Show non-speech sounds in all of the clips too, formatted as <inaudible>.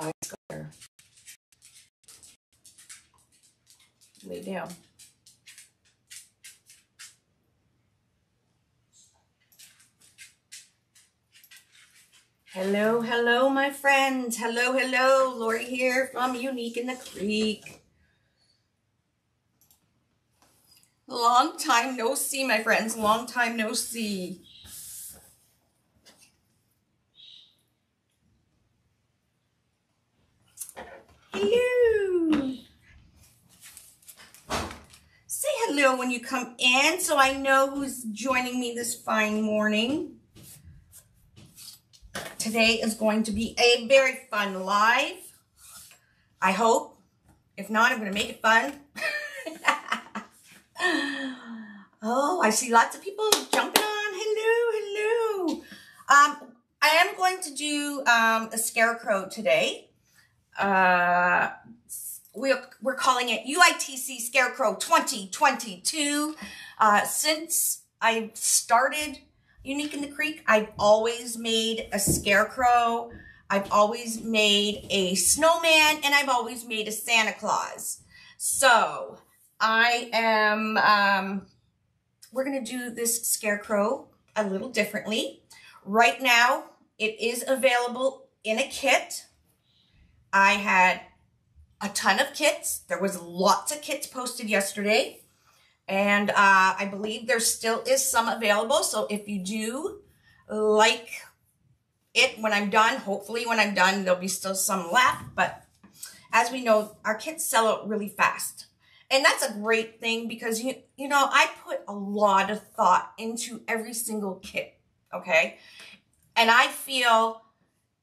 Lay down. Hello, hello, my friends. Hello, hello. Laurie here from Unique in the Creek. Long time no see, my friends. Long time no see. Hello. Say when you come in so I know who's joining me this fine morning. Today is going to be a very fun live. I hope. If not, I'm going to make it fun. <laughs> oh, I see lots of people jumping on. Hello, hello. Um, I am going to do um, a scarecrow today. Uh, we're, we're calling it UITC Scarecrow 2022. Uh, since I started Unique in the Creek, I've always made a scarecrow. I've always made a snowman and I've always made a Santa Claus. So I am, um, we're going to do this scarecrow a little differently. Right now, it is available in a kit. I had a ton of kits. There was lots of kits posted yesterday. And uh, I believe there still is some available. So if you do like it when I'm done, hopefully when I'm done, there'll be still some left. But as we know, our kits sell out really fast. And that's a great thing because, you, you know, I put a lot of thought into every single kit, okay? And I feel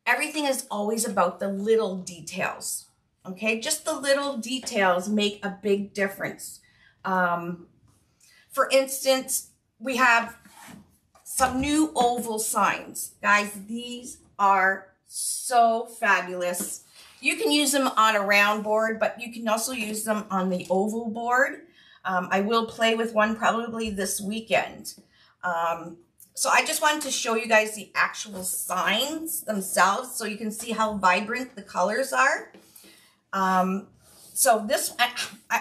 everything is always about the little details, okay? Just the little details make a big difference. Um, for instance, we have some new oval signs. Guys, these are so fabulous. You can use them on a round board, but you can also use them on the oval board. Um, I will play with one probably this weekend. Um, so I just wanted to show you guys the actual signs themselves so you can see how vibrant the colors are. Um, so this, I,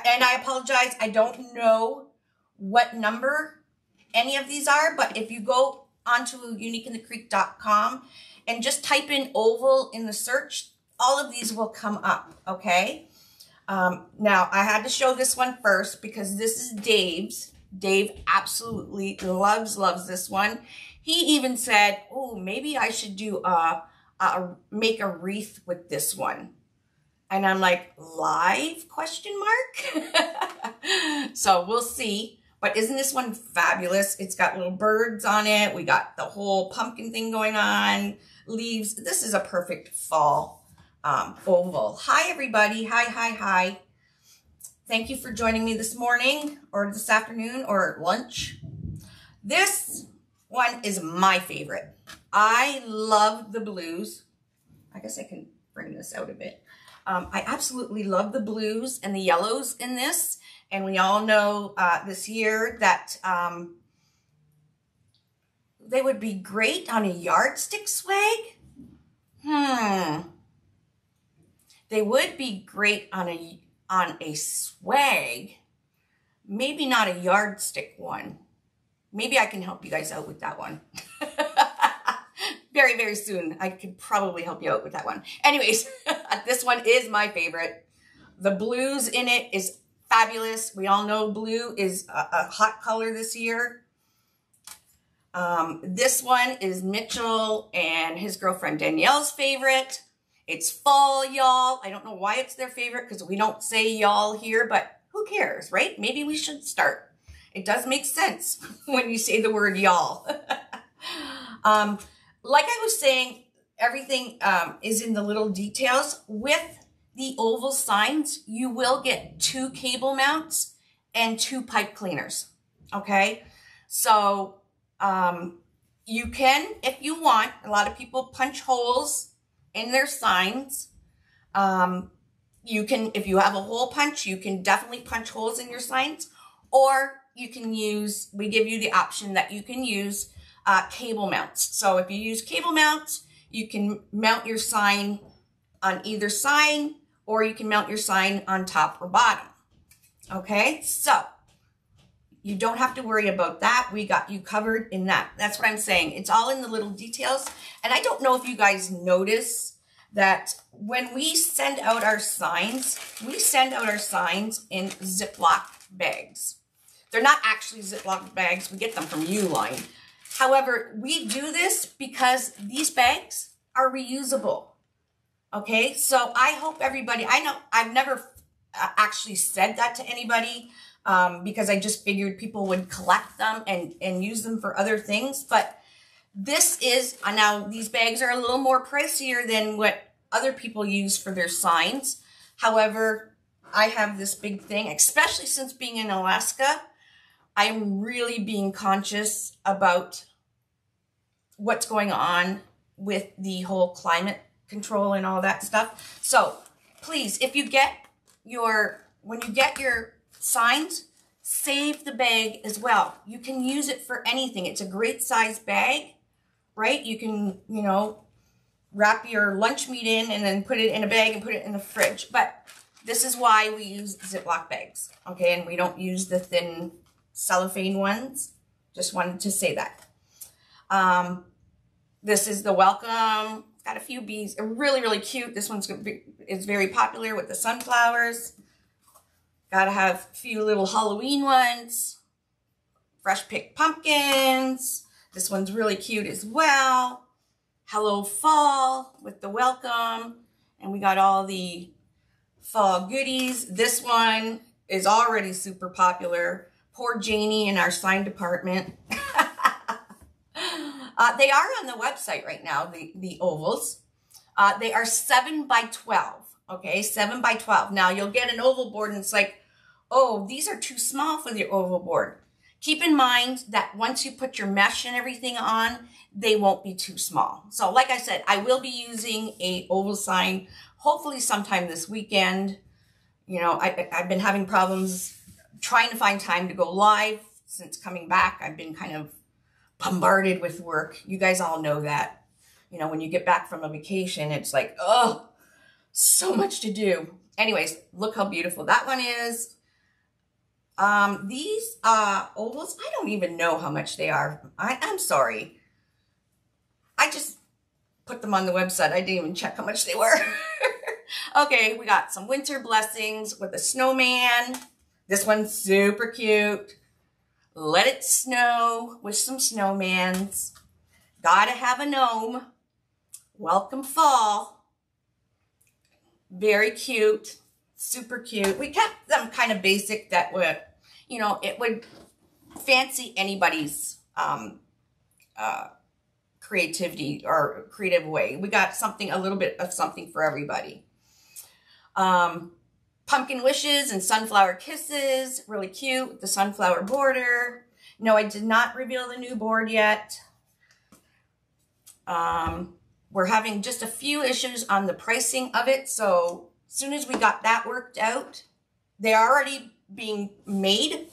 and I apologize, I don't know what number any of these are, but if you go onto uniqueinthecreek.com and just type in oval in the search, all of these will come up, okay? Um, now, I had to show this one first because this is Dave's. Dave absolutely loves, loves this one. He even said, oh, maybe I should do a, a, make a wreath with this one. And I'm like, live, question mark? <laughs> so we'll see. But isn't this one fabulous? It's got little birds on it. We got the whole pumpkin thing going on, leaves. This is a perfect fall um, oval. Hi, everybody. Hi, hi, hi. Thank you for joining me this morning or this afternoon or lunch. This one is my favorite. I love the blues. I guess I can bring this out a bit. Um, I absolutely love the blues and the yellows in this. And we all know uh, this year that um, they would be great on a yardstick swag. Hmm. They would be great on a on a swag. Maybe not a yardstick one. Maybe I can help you guys out with that one. <laughs> very, very soon. I could probably help you out with that one. Anyways, <laughs> this one is my favorite. The blues in it is fabulous. We all know blue is a, a hot color this year. Um, this one is Mitchell and his girlfriend Danielle's favorite. It's fall, y'all. I don't know why it's their favorite because we don't say y'all here, but who cares, right? Maybe we should start. It does make sense <laughs> when you say the word y'all. <laughs> um, like I was saying, everything um, is in the little details. With the oval signs, you will get two cable mounts and two pipe cleaners, okay? So um, you can, if you want, a lot of people punch holes in their signs. Um, you can, if you have a hole punch, you can definitely punch holes in your signs. Or you can use, we give you the option that you can use uh, cable mounts. So if you use cable mounts, you can mount your sign on either side, or you can mount your sign on top or bottom. Okay, so you don't have to worry about that. We got you covered in that. That's what I'm saying. It's all in the little details. And I don't know if you guys notice that when we send out our signs, we send out our signs in Ziploc bags. They're not actually Ziploc bags. We get them from Uline. However, we do this because these bags are reusable. Okay, so I hope everybody, I know I've never uh, actually said that to anybody, um, because I just figured people would collect them and, and use them for other things. But this is, uh, now these bags are a little more pricier than what other people use for their signs. However, I have this big thing, especially since being in Alaska, I'm really being conscious about what's going on with the whole climate control and all that stuff. So please, if you get your, when you get your signs, save the bag as well. You can use it for anything. It's a great size bag, right? You can, you know, wrap your lunch meat in and then put it in a bag and put it in the fridge. But this is why we use Ziploc bags, okay? And we don't use the thin cellophane ones. Just wanted to say that. Um, this is the welcome. Got a few bees. Really, really cute. This one's is very popular with the sunflowers. Gotta have a few little Halloween ones. Fresh picked pumpkins. This one's really cute as well. Hello Fall with the welcome. And we got all the fall goodies. This one is already super popular. Poor Janie in our sign department. <laughs> uh, they are on the website right now, the, the ovals. Uh, they are 7 by 12. Okay, 7 by 12. Now, you'll get an oval board and it's like, oh, these are too small for the oval board. Keep in mind that once you put your mesh and everything on, they won't be too small. So like I said, I will be using a oval sign, hopefully sometime this weekend. You know, I, I've been having problems trying to find time to go live since coming back. I've been kind of bombarded with work. You guys all know that. You know, when you get back from a vacation, it's like, oh, so much to do. Anyways, look how beautiful that one is. Um, these uh, ovals, I don't even know how much they are. I, I'm sorry. I just put them on the website. I didn't even check how much they were. <laughs> okay, we got some winter blessings with a snowman. This one's super cute. Let it snow with some snowmans. Gotta have a gnome. Welcome fall. Very cute super cute. We kept them kind of basic that would, you know, it would fancy anybody's um, uh, creativity or creative way. We got something, a little bit of something for everybody. Um, pumpkin wishes and sunflower kisses, really cute. The sunflower border. No, I did not reveal the new board yet. Um, we're having just a few issues on the pricing of it, so as soon as we got that worked out, they're already being made.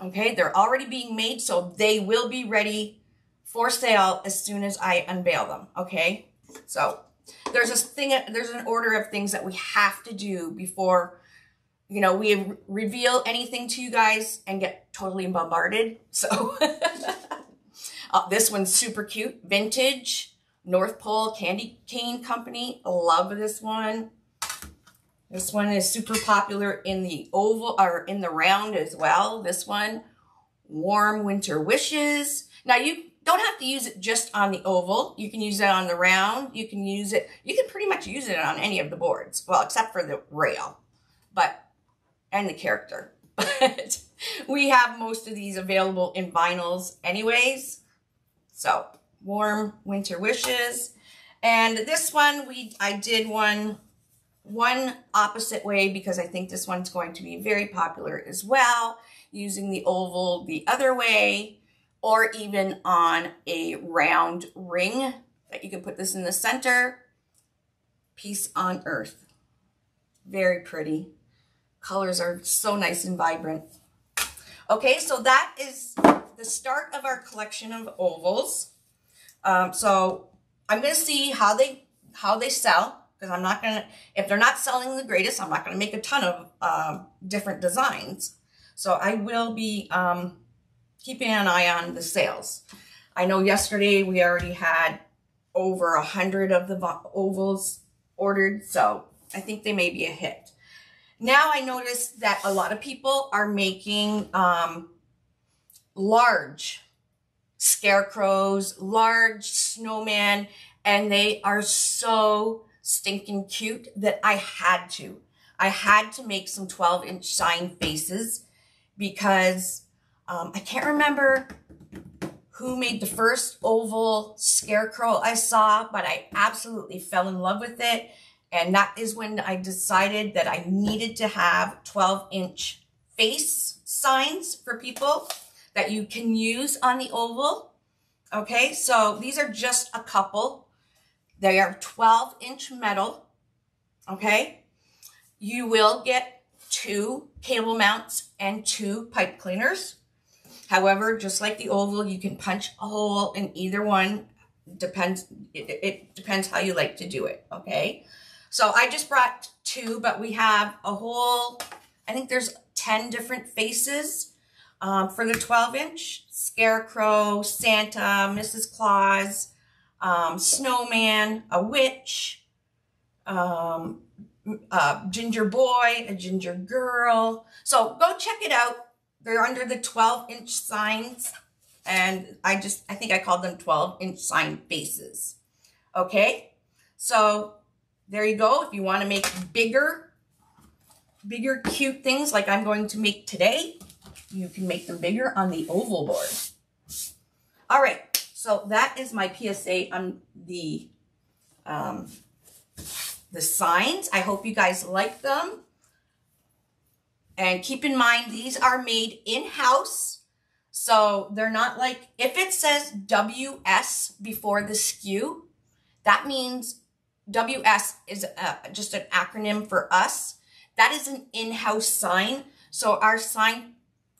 Okay, they're already being made, so they will be ready for sale as soon as I unveil them. Okay, so there's this thing, there's an order of things that we have to do before, you know, we reveal anything to you guys and get totally bombarded. So <laughs> uh, this one's super cute, vintage, North Pole Candy Cane Company. Love this one. This one is super popular in the oval or in the round as well. This one, Warm Winter Wishes. Now you don't have to use it just on the oval. You can use it on the round. You can use it, you can pretty much use it on any of the boards. Well, except for the rail, but, and the character. <laughs> But we have most of these available in vinyls anyways. So, Warm Winter Wishes. And this one, we I did one one opposite way because I think this one's going to be very popular as well, using the oval the other way, or even on a round ring that you can put this in the center. Peace on earth. Very pretty. Colors are so nice and vibrant. Okay, so that is the start of our collection of ovals. Um, so I'm going to see how they how they sell because I'm not going to, if they're not selling the greatest, I'm not going to make a ton of uh, different designs. So I will be um, keeping an eye on the sales. I know yesterday we already had over a hundred of the ovals ordered, so I think they may be a hit. Now I noticed that a lot of people are making um, large scarecrows, large snowman, and they are so stinking cute that I had to. I had to make some 12 inch sign faces because um, I can't remember who made the first oval scarecrow I saw, but I absolutely fell in love with it. And that is when I decided that I needed to have 12 inch face signs for people that you can use on the oval. Okay, so these are just a couple. They are 12 inch metal. Okay, you will get two cable mounts and two pipe cleaners. However, just like the oval, you can punch a hole in either one. Depends. It, it depends how you like to do it. Okay. So I just brought two, but we have a whole, I think there's 10 different faces um, for the 12 inch. Scarecrow, Santa, Mrs. Claus, um, Snowman, a witch, um, a ginger boy, a ginger girl. So go check it out. They're under the 12 inch signs. And I just, I think I called them 12 inch sign bases. Okay. So there you go. If you want to make bigger, bigger cute things like I'm going to make today, you can make them bigger on the oval board. All right. So that is my PSA on the, um, the signs. I hope you guys like them. And keep in mind, these are made in-house. So they're not like, if it says WS before the SKU, that means WS is uh, just an acronym for us. That is an in-house sign. So our sign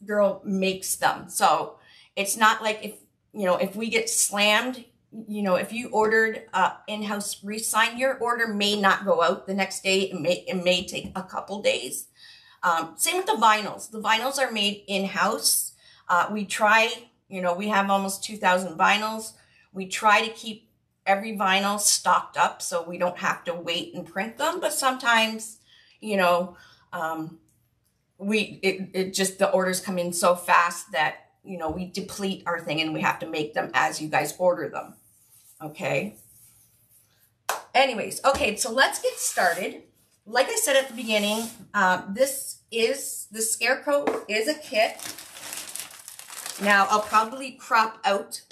girl makes them. So it's not like if, you know, if we get slammed, you know, if you ordered uh, in-house re-sign, your order may not go out the next day. It may, it may take a couple days. Um, same with the vinyls. The vinyls are made in-house. Uh, we try, you know, we have almost 2,000 vinyls. We try to keep every vinyl stocked up so we don't have to wait and print them. But sometimes, you know, um, we it, it just the orders come in so fast that you know we deplete our thing and we have to make them as you guys order them. Okay. Anyways, okay, so let's get started like I said at the beginning, uh, this is, the Scarecrow is a kit. Now, I'll probably crop out,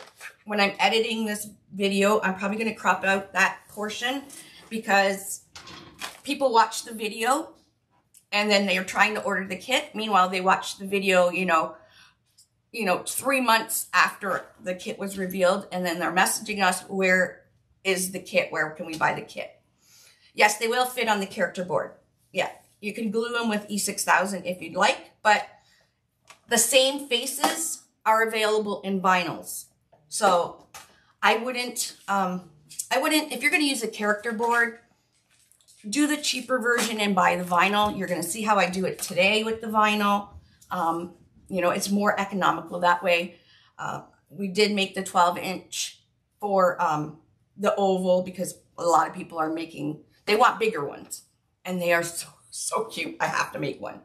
when I'm editing this video, I'm probably going to crop out that portion because people watch the video and then they're trying to order the kit. Meanwhile, they watch the video, you know, you know, three months after the kit was revealed and then they're messaging us, where is the kit? Where can we buy the kit? Yes, they will fit on the character board. Yeah, you can glue them with E6000 if you'd like, but the same faces are available in vinyls. So I wouldn't, um, I wouldn't, if you're going to use a character board, do the cheaper version and buy the vinyl. You're going to see how I do it today with the vinyl. Um, you know, it's more economical that way. Uh, we did make the 12 inch for um, the oval because a lot of people are making they want bigger ones. And they are so, so cute. I have to make one.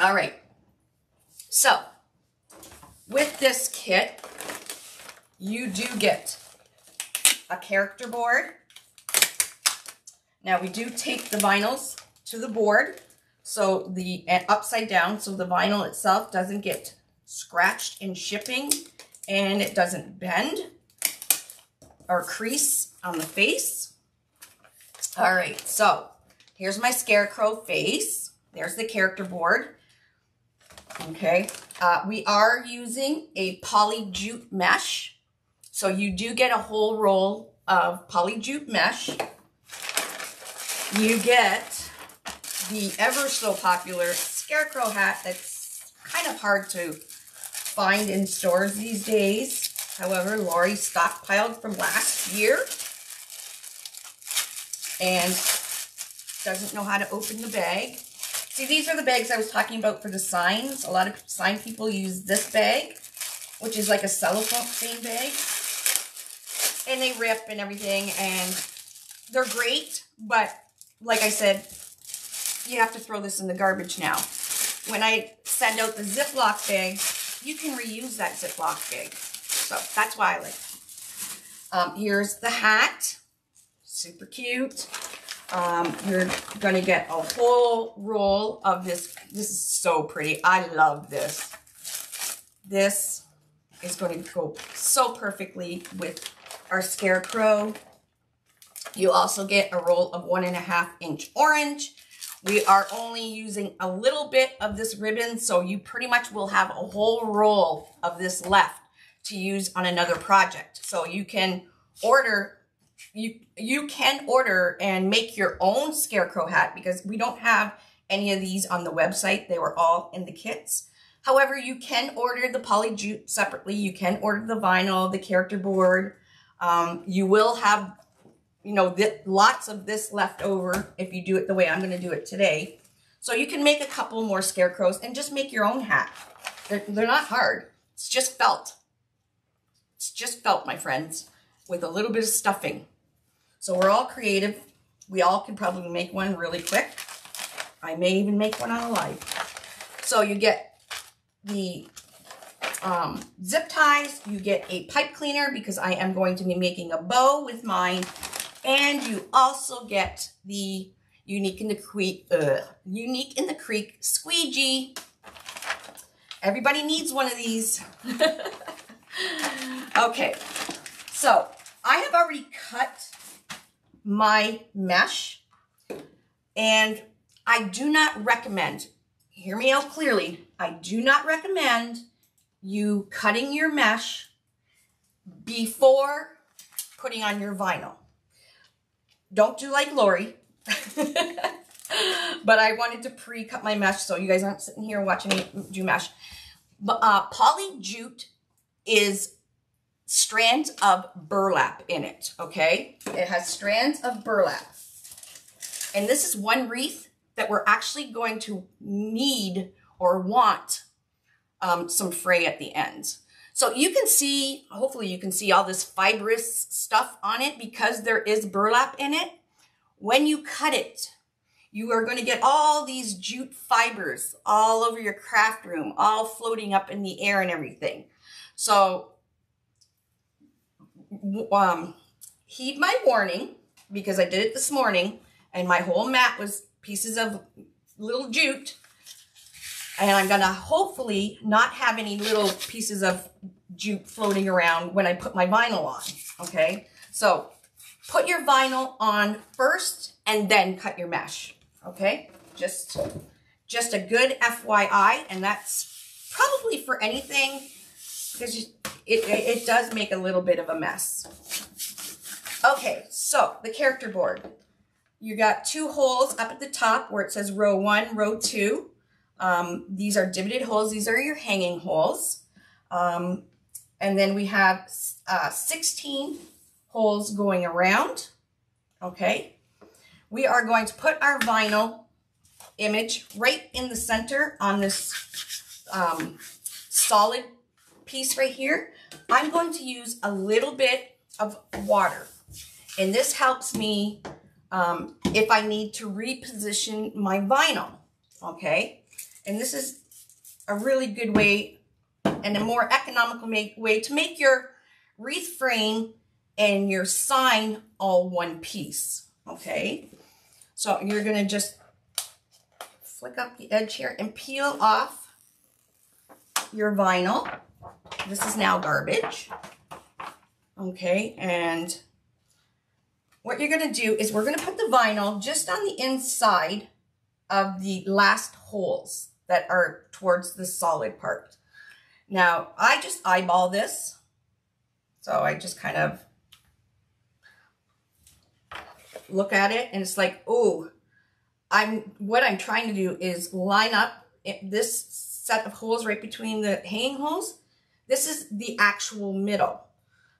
All right. So, with this kit, you do get a character board. Now, we do take the vinyls to the board. So, the upside down, so the vinyl itself doesn't get scratched in shipping and it doesn't bend or crease on the face. All right, so here's my scarecrow face. There's the character board. Okay, uh, we are using a poly jute mesh. So you do get a whole roll of poly jute mesh. You get the ever so popular scarecrow hat that's kind of hard to find in stores these days. However, Laurie stockpiled from last year and doesn't know how to open the bag. See, these are the bags I was talking about for the signs. A lot of sign people use this bag, which is like a cellophane bag. And they rip and everything, and they're great, but like I said, you have to throw this in the garbage now. When I send out the Ziploc bag, you can reuse that Ziploc bag. So that's why I like it. Um, here's the hat. Super cute. Um, you're going to get a whole roll of this. This is so pretty. I love this. This is going to go so perfectly with our scarecrow. You also get a roll of one and a half inch orange. We are only using a little bit of this ribbon, so you pretty much will have a whole roll of this left to use on another project. So you can order you you can order and make your own scarecrow hat because we don't have any of these on the website. They were all in the kits. However, you can order the poly jute separately. You can order the vinyl, the character board. Um, you will have, you know, lots of this left over if you do it the way I'm going to do it today. So you can make a couple more scarecrows and just make your own hat. They're, they're not hard. It's just felt. Just felt, my friends with a little bit of stuffing. So we're all creative. We all can probably make one really quick. I may even make one on a live. So you get the um, zip ties, you get a pipe cleaner because I am going to be making a bow with mine. And you also get the Unique in the Creek, uh, Unique in the Creek squeegee. Everybody needs one of these. <laughs> <laughs> okay, so I have already cut my mesh and I do not recommend, hear me out clearly, I do not recommend you cutting your mesh before putting on your vinyl. Don't do like Laurie. <laughs> but I wanted to pre-cut my mesh so you guys aren't sitting here watching me do mesh. But uh, poly jute is strands of burlap in it, okay? It has strands of burlap. And this is one wreath that we're actually going to need or want um, some fray at the ends. So you can see, hopefully you can see all this fibrous stuff on it because there is burlap in it. When you cut it, you are going to get all these jute fibers all over your craft room, all floating up in the air and everything. So um, heed my warning because I did it this morning and my whole mat was pieces of little jute. And I'm to hopefully not have any little pieces of jute floating around when I put my vinyl on. Okay. So put your vinyl on first and then cut your mesh. Okay. Just, just a good FYI. And that's probably for anything because it, it does make a little bit of a mess. Okay, so the character board. You got two holes up at the top where it says row one, row two. Um, these are divoted holes. These are your hanging holes. Um, and then we have uh, 16 holes going around. Okay. We are going to put our vinyl image right in the center on this um, solid piece right here, I'm going to use a little bit of water. And this helps me um, if I need to reposition my vinyl, okay? And this is a really good way and a more economical make, way to make your wreath frame and your sign all one piece, okay? So you're gonna just flick up the edge here and peel off your vinyl. This is now garbage. Okay, and what you're going to do is we're going to put the vinyl just on the inside of the last holes that are towards the solid part. Now, I just eyeball this. So I just kind of look at it and it's like, oh, I'm what I'm trying to do is line up this set of holes right between the hanging holes this is the actual middle.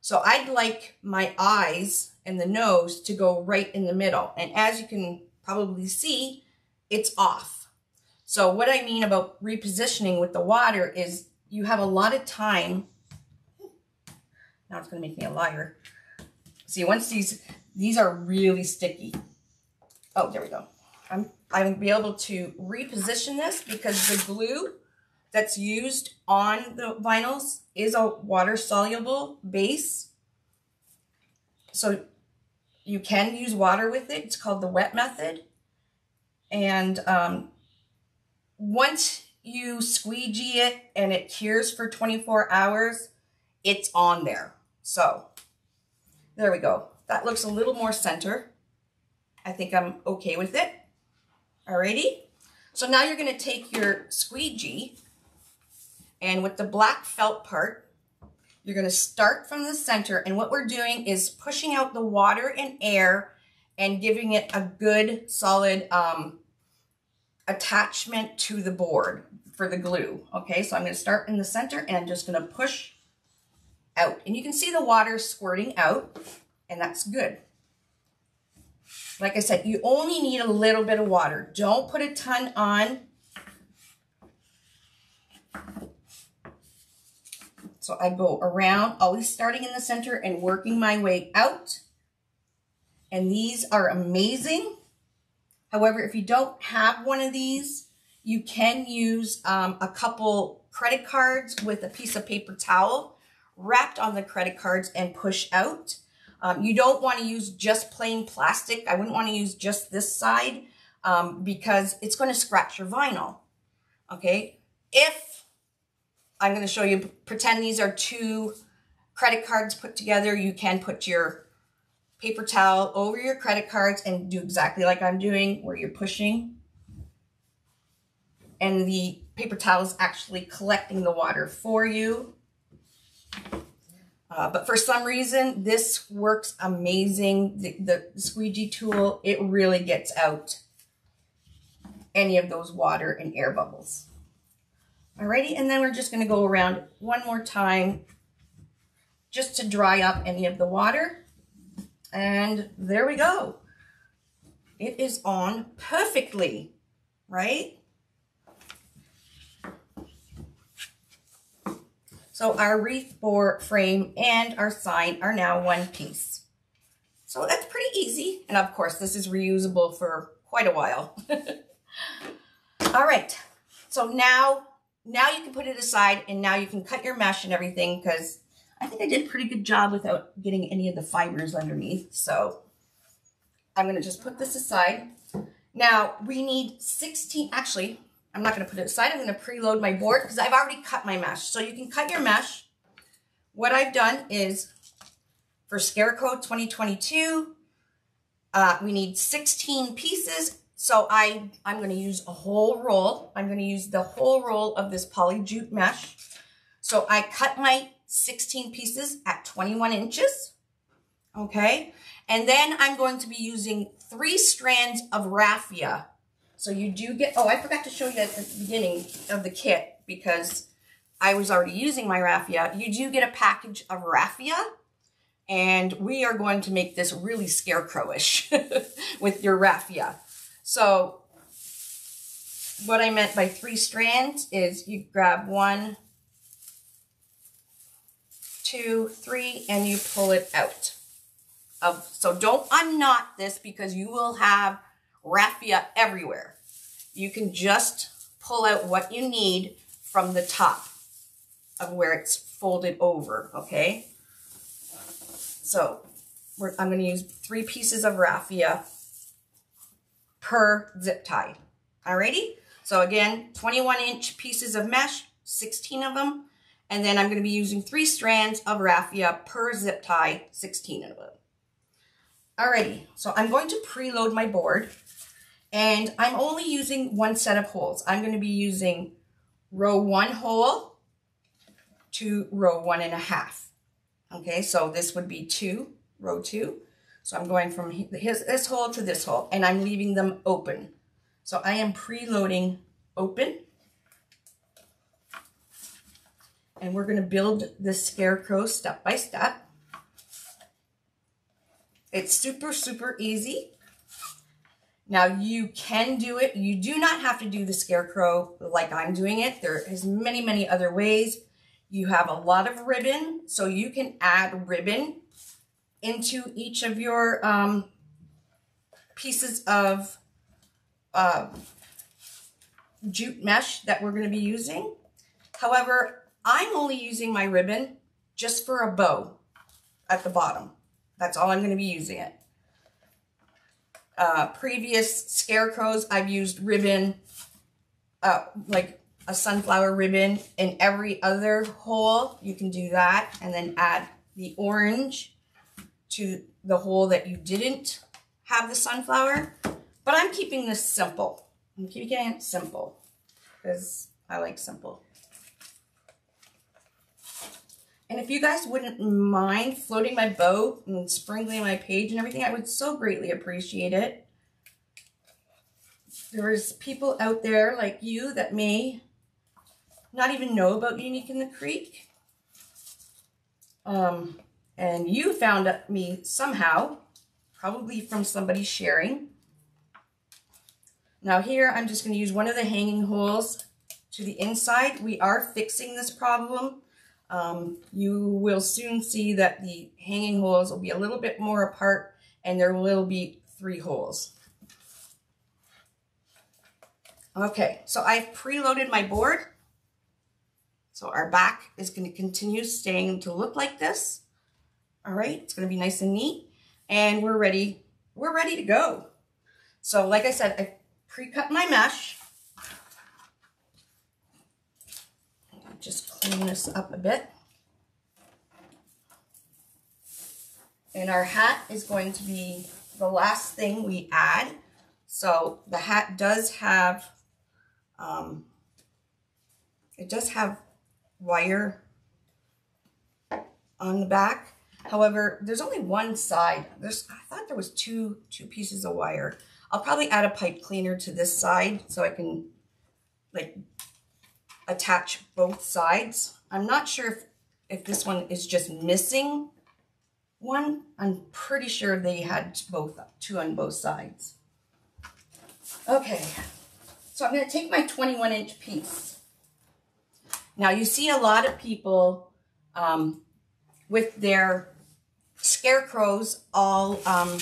So I'd like my eyes and the nose to go right in the middle. And as you can probably see, it's off. So what I mean about repositioning with the water is you have a lot of time. Now it's going to make me a liar. See, once these, these are really sticky. Oh, there we go. I'm, I'm to be able to reposition this because the glue that's used on the vinyls is a water soluble base. So you can use water with it. It's called the wet method. And um, once you squeegee it and it cures for 24 hours, it's on there. So there we go. That looks a little more center. I think I'm okay with it. Alrighty. So now you're going to take your squeegee and with the black felt part, you're going to start from the center. And what we're doing is pushing out the water and air and giving it a good solid um, attachment to the board for the glue. Okay, so I'm going to start in the center and I'm just going to push out. And you can see the water squirting out and that's good. Like I said, you only need a little bit of water. Don't put a ton on So I go around, always starting in the center and working my way out. And these are amazing. However, if you don't have one of these, you can use um, a couple credit cards with a piece of paper towel wrapped on the credit cards and push out. Um, you don't want to use just plain plastic. I wouldn't want to use just this side um, because it's going to scratch your vinyl. Okay. If I'm going to show you, pretend these are two credit cards put together. You can put your paper towel over your credit cards and do exactly like I'm doing where you're pushing. And the paper towel is actually collecting the water for you. Uh, but for some reason, this works amazing. The, the squeegee tool, it really gets out any of those water and air bubbles. Alrighty, and then we're just going to go around one more time just to dry up any of the water. And there we go. It is on perfectly, right? So our wreath board frame and our sign are now one piece. So that's pretty easy. And of course, this is reusable for quite a while. <laughs> All right. So now now you can put it aside and now you can cut your mesh and everything because I think I did a pretty good job without getting any of the fibers underneath. So I'm going to just put this aside. Now we need 16, actually, I'm not going to put it aside. I'm going to preload my board because I've already cut my mesh. So you can cut your mesh. What I've done is for Scarecrow 2022, uh, we need 16 pieces so I, I'm going to use a whole roll. I'm going to use the whole roll of this poly jute mesh. So I cut my 16 pieces at 21 inches. Okay. And then I'm going to be using three strands of raffia. So you do get, oh, I forgot to show you at the beginning of the kit because I was already using my raffia. You do get a package of raffia and we are going to make this really scarecrowish <laughs> with your raffia. So what I meant by three strands is you grab one, two, three, and you pull it out. Of, so don't unknot this because you will have raffia everywhere. You can just pull out what you need from the top of where it's folded over, okay? So I'm going to use three pieces of raffia per zip tie. Alrighty? So again, 21 inch pieces of mesh, 16 of them. And then I'm going to be using three strands of raffia per zip tie, 16 of them. Alrighty, so I'm going to preload my board. And I'm only using one set of holes. I'm going to be using row one hole to row one and a half. Okay, so this would be two, row two. So I'm going from his, this hole to this hole and I'm leaving them open. So I am preloading open. And we're going to build this scarecrow step by step. It's super, super easy. Now you can do it. You do not have to do the scarecrow like I'm doing it. There is many, many other ways. You have a lot of ribbon, so you can add ribbon into each of your um, pieces of uh, jute mesh that we're going to be using. However, I'm only using my ribbon just for a bow at the bottom. That's all I'm going to be using it. Uh, previous scarecrows, I've used ribbon, uh, like a sunflower ribbon in every other hole. You can do that and then add the orange to the hole that you didn't have the sunflower. But I'm keeping this simple. I'm keeping it simple because I like simple. And if you guys wouldn't mind floating my boat and sprinkling my page and everything, I would so greatly appreciate it. There's people out there like you that may not even know about Unique in the Creek. Um, and you found me somehow, probably from somebody sharing. Now here, I'm just going to use one of the hanging holes to the inside. We are fixing this problem um, you will soon see that the hanging holes will be a little bit more apart and there will be three holes. Okay, so I've preloaded my board. So our back is going to continue staying to look like this. All right, it's going to be nice and neat. And we're ready, we're ready to go. So like I said, I pre-cut my mesh. just clean this up a bit. And our hat is going to be the last thing we add. So the hat does have, um, it does have wire on the back. However, there's only one side. There's, I thought there was two, two pieces of wire. I'll probably add a pipe cleaner to this side so I can like attach both sides. I'm not sure if, if this one is just missing one. I'm pretty sure they had both, two on both sides. Okay, so I'm going to take my 21 inch piece. Now you see a lot of people um, with their scarecrows all, um,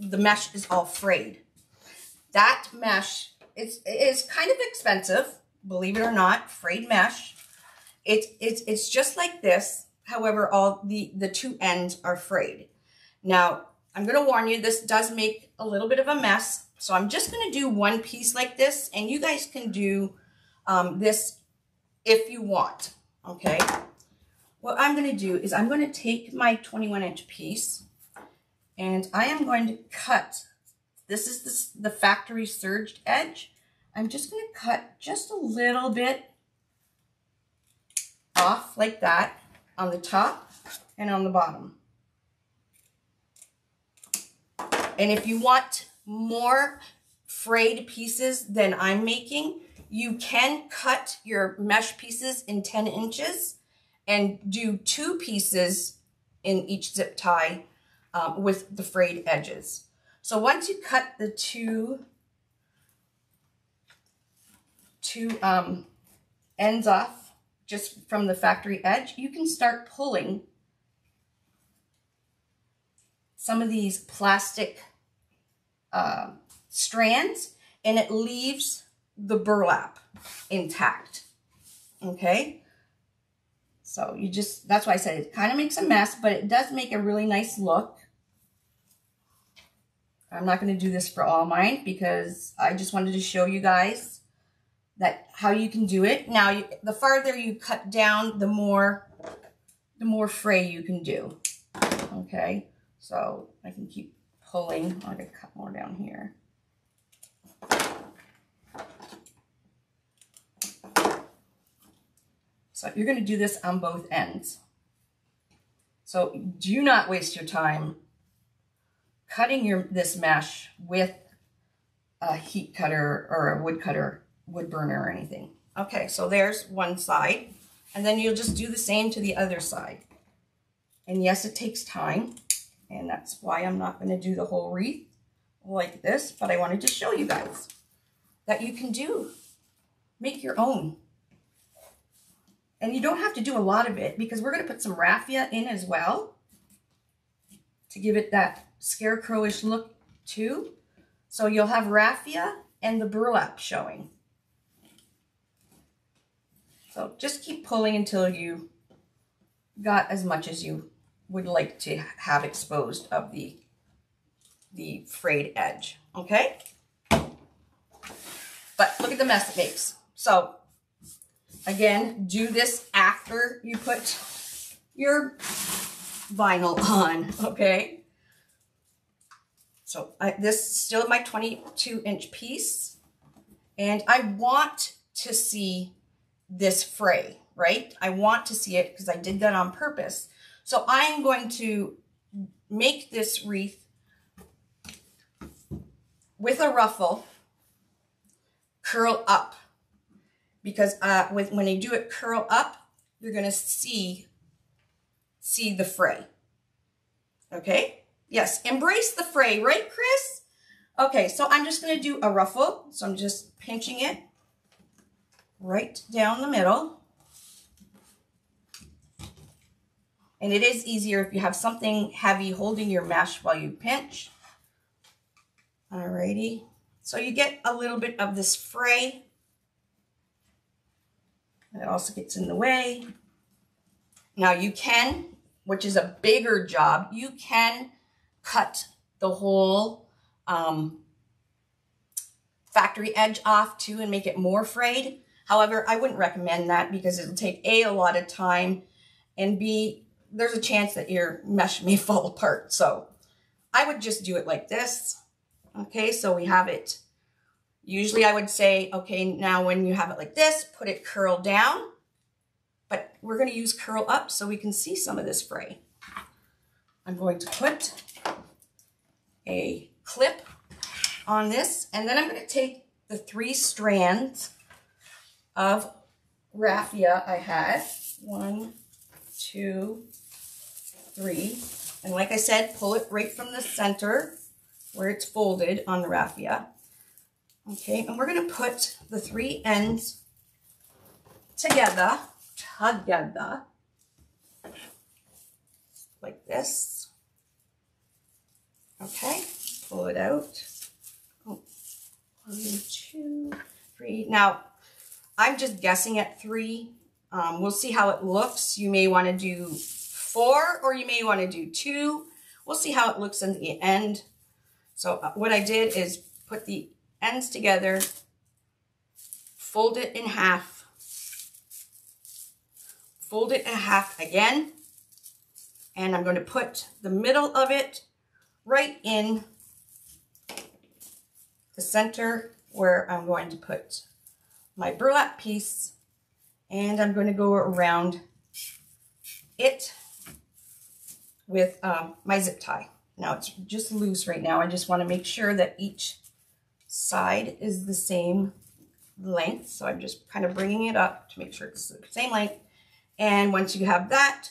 the mesh is all frayed. That mesh is, is kind of expensive believe it or not, frayed mesh. It's, it's, it's just like this. However, all the, the two ends are frayed. Now, I'm going to warn you, this does make a little bit of a mess. So I'm just going to do one piece like this, and you guys can do um, this if you want, okay? What I'm going to do is I'm going to take my 21 inch piece, and I am going to cut, this is the, the factory serged edge, I'm just going to cut just a little bit off like that on the top and on the bottom. And if you want more frayed pieces than I'm making, you can cut your mesh pieces in 10 inches and do two pieces in each zip tie um, with the frayed edges. So once you cut the two two um, ends off just from the factory edge, you can start pulling some of these plastic uh, strands and it leaves the burlap intact. Okay? So you just, that's why I said it kind of makes a mess, but it does make a really nice look. I'm not going to do this for all mine because I just wanted to show you guys that how you can do it. Now, you, the farther you cut down, the more, the more fray you can do. Okay, so I can keep pulling. I'm gonna cut more down here. You're gonna do this on both ends. So do not waste your time cutting your this mesh with a heat cutter or a wood cutter wood burner or anything. Okay, so there's one side. And then you'll just do the same to the other side. And yes, it takes time. And that's why I'm not going to do the whole wreath like this, but I wanted to show you guys that you can do. Make your own. And you don't have to do a lot of it because we're going to put some raffia in as well to give it that scarecrowish look too. So you'll have raffia and the burlap showing. So just keep pulling until you got as much as you would like to have exposed of the, the frayed edge, okay? But look at the mess it makes. So again, do this after you put your vinyl on, okay? So I, this is still my 22 inch piece. And I want to see this fray, right? I want to see it because I did that on purpose. So I'm going to make this wreath with a ruffle curl up because uh, with, when you do it curl up, you're to see, see the fray. Okay? Yes, embrace the fray, right, Chris? Okay, so I'm just to do a ruffle. So I'm just pinching it right down the middle. And it is easier if you have something heavy holding your mesh while you pinch. Alrighty. So you get a little bit of this fray. It also gets in the way. Now you can, which is a bigger job, you can cut the whole um, factory edge off too and make it more frayed. However, I wouldn't recommend that because it'll take A, a lot of time, and B, there's a chance that your mesh may <laughs> fall apart. So I would just do it like this. Okay, so we have it. Usually I would say, okay, now when you have it like this, put it curl down. But we're going to use curl up so we can see some of this fray. I'm going to put a clip on this, and then I'm going to take the three strands of raffia I had. One, two, three. And like I said, pull it right from the center where it's folded on the raffia. Okay, and we're going to put the three ends together, together, like this. Okay, pull it out. Oh, one, two, three. Now, I'm just guessing at three. Um, we'll see how it looks. You may want to do four or you may want to do two. We'll see how it looks in the end. So uh, what I did is put the ends together, fold it in half, fold it in half again, and I'm going to put the middle of it right in the center where I'm going to put my burlap piece and I'm going to go around it with um, my zip tie. Now it's just loose right now. I just want to make sure that each side is the same length. So I'm just kind of bringing it up to make sure it's the same length. And once you have that,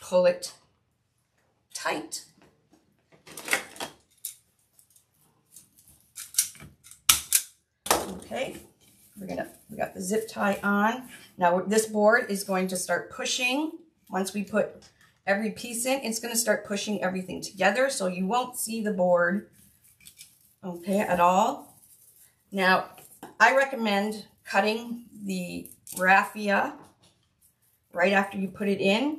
pull it tight. Okay, we're gonna, we got the zip tie on. Now this board is going to start pushing. Once we put every piece in, it's gonna start pushing everything together so you won't see the board, okay, at all. Now, I recommend cutting the raffia right after you put it in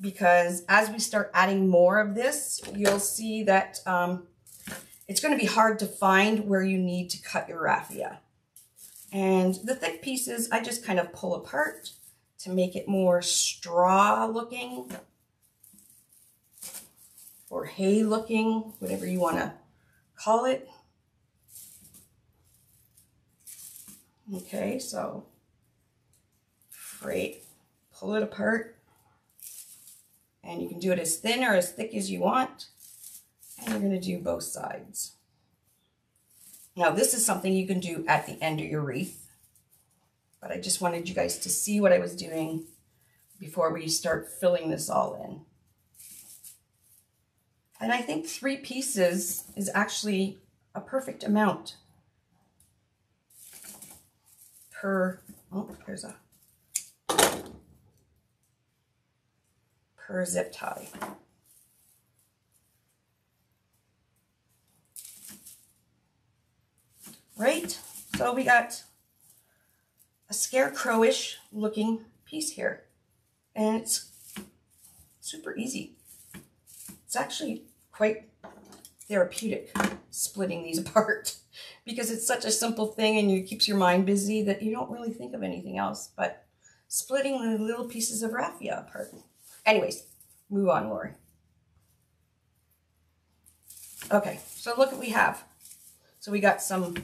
because as we start adding more of this, you'll see that um, it's going to be hard to find where you need to cut your raffia. And the thick pieces, I just kind of pull apart to make it more straw looking or hay looking, whatever you want to call it. Okay, so great. Pull it apart. And you can do it as thin or as thick as you want. And you're going to do both sides. Now, this is something you can do at the end of your wreath. But I just wanted you guys to see what I was doing before we start filling this all in. And I think three pieces is actually a perfect amount per, oh, there's a, per zip tie. Right? So we got a scarecrowish looking piece here. And it's super easy. It's actually quite therapeutic splitting these <laughs> apart because it's such a simple thing and it keeps your mind busy that you don't really think of anything else but splitting the little pieces of raffia apart. Anyways, move on, Laurie. Okay, so look what we have. So we got some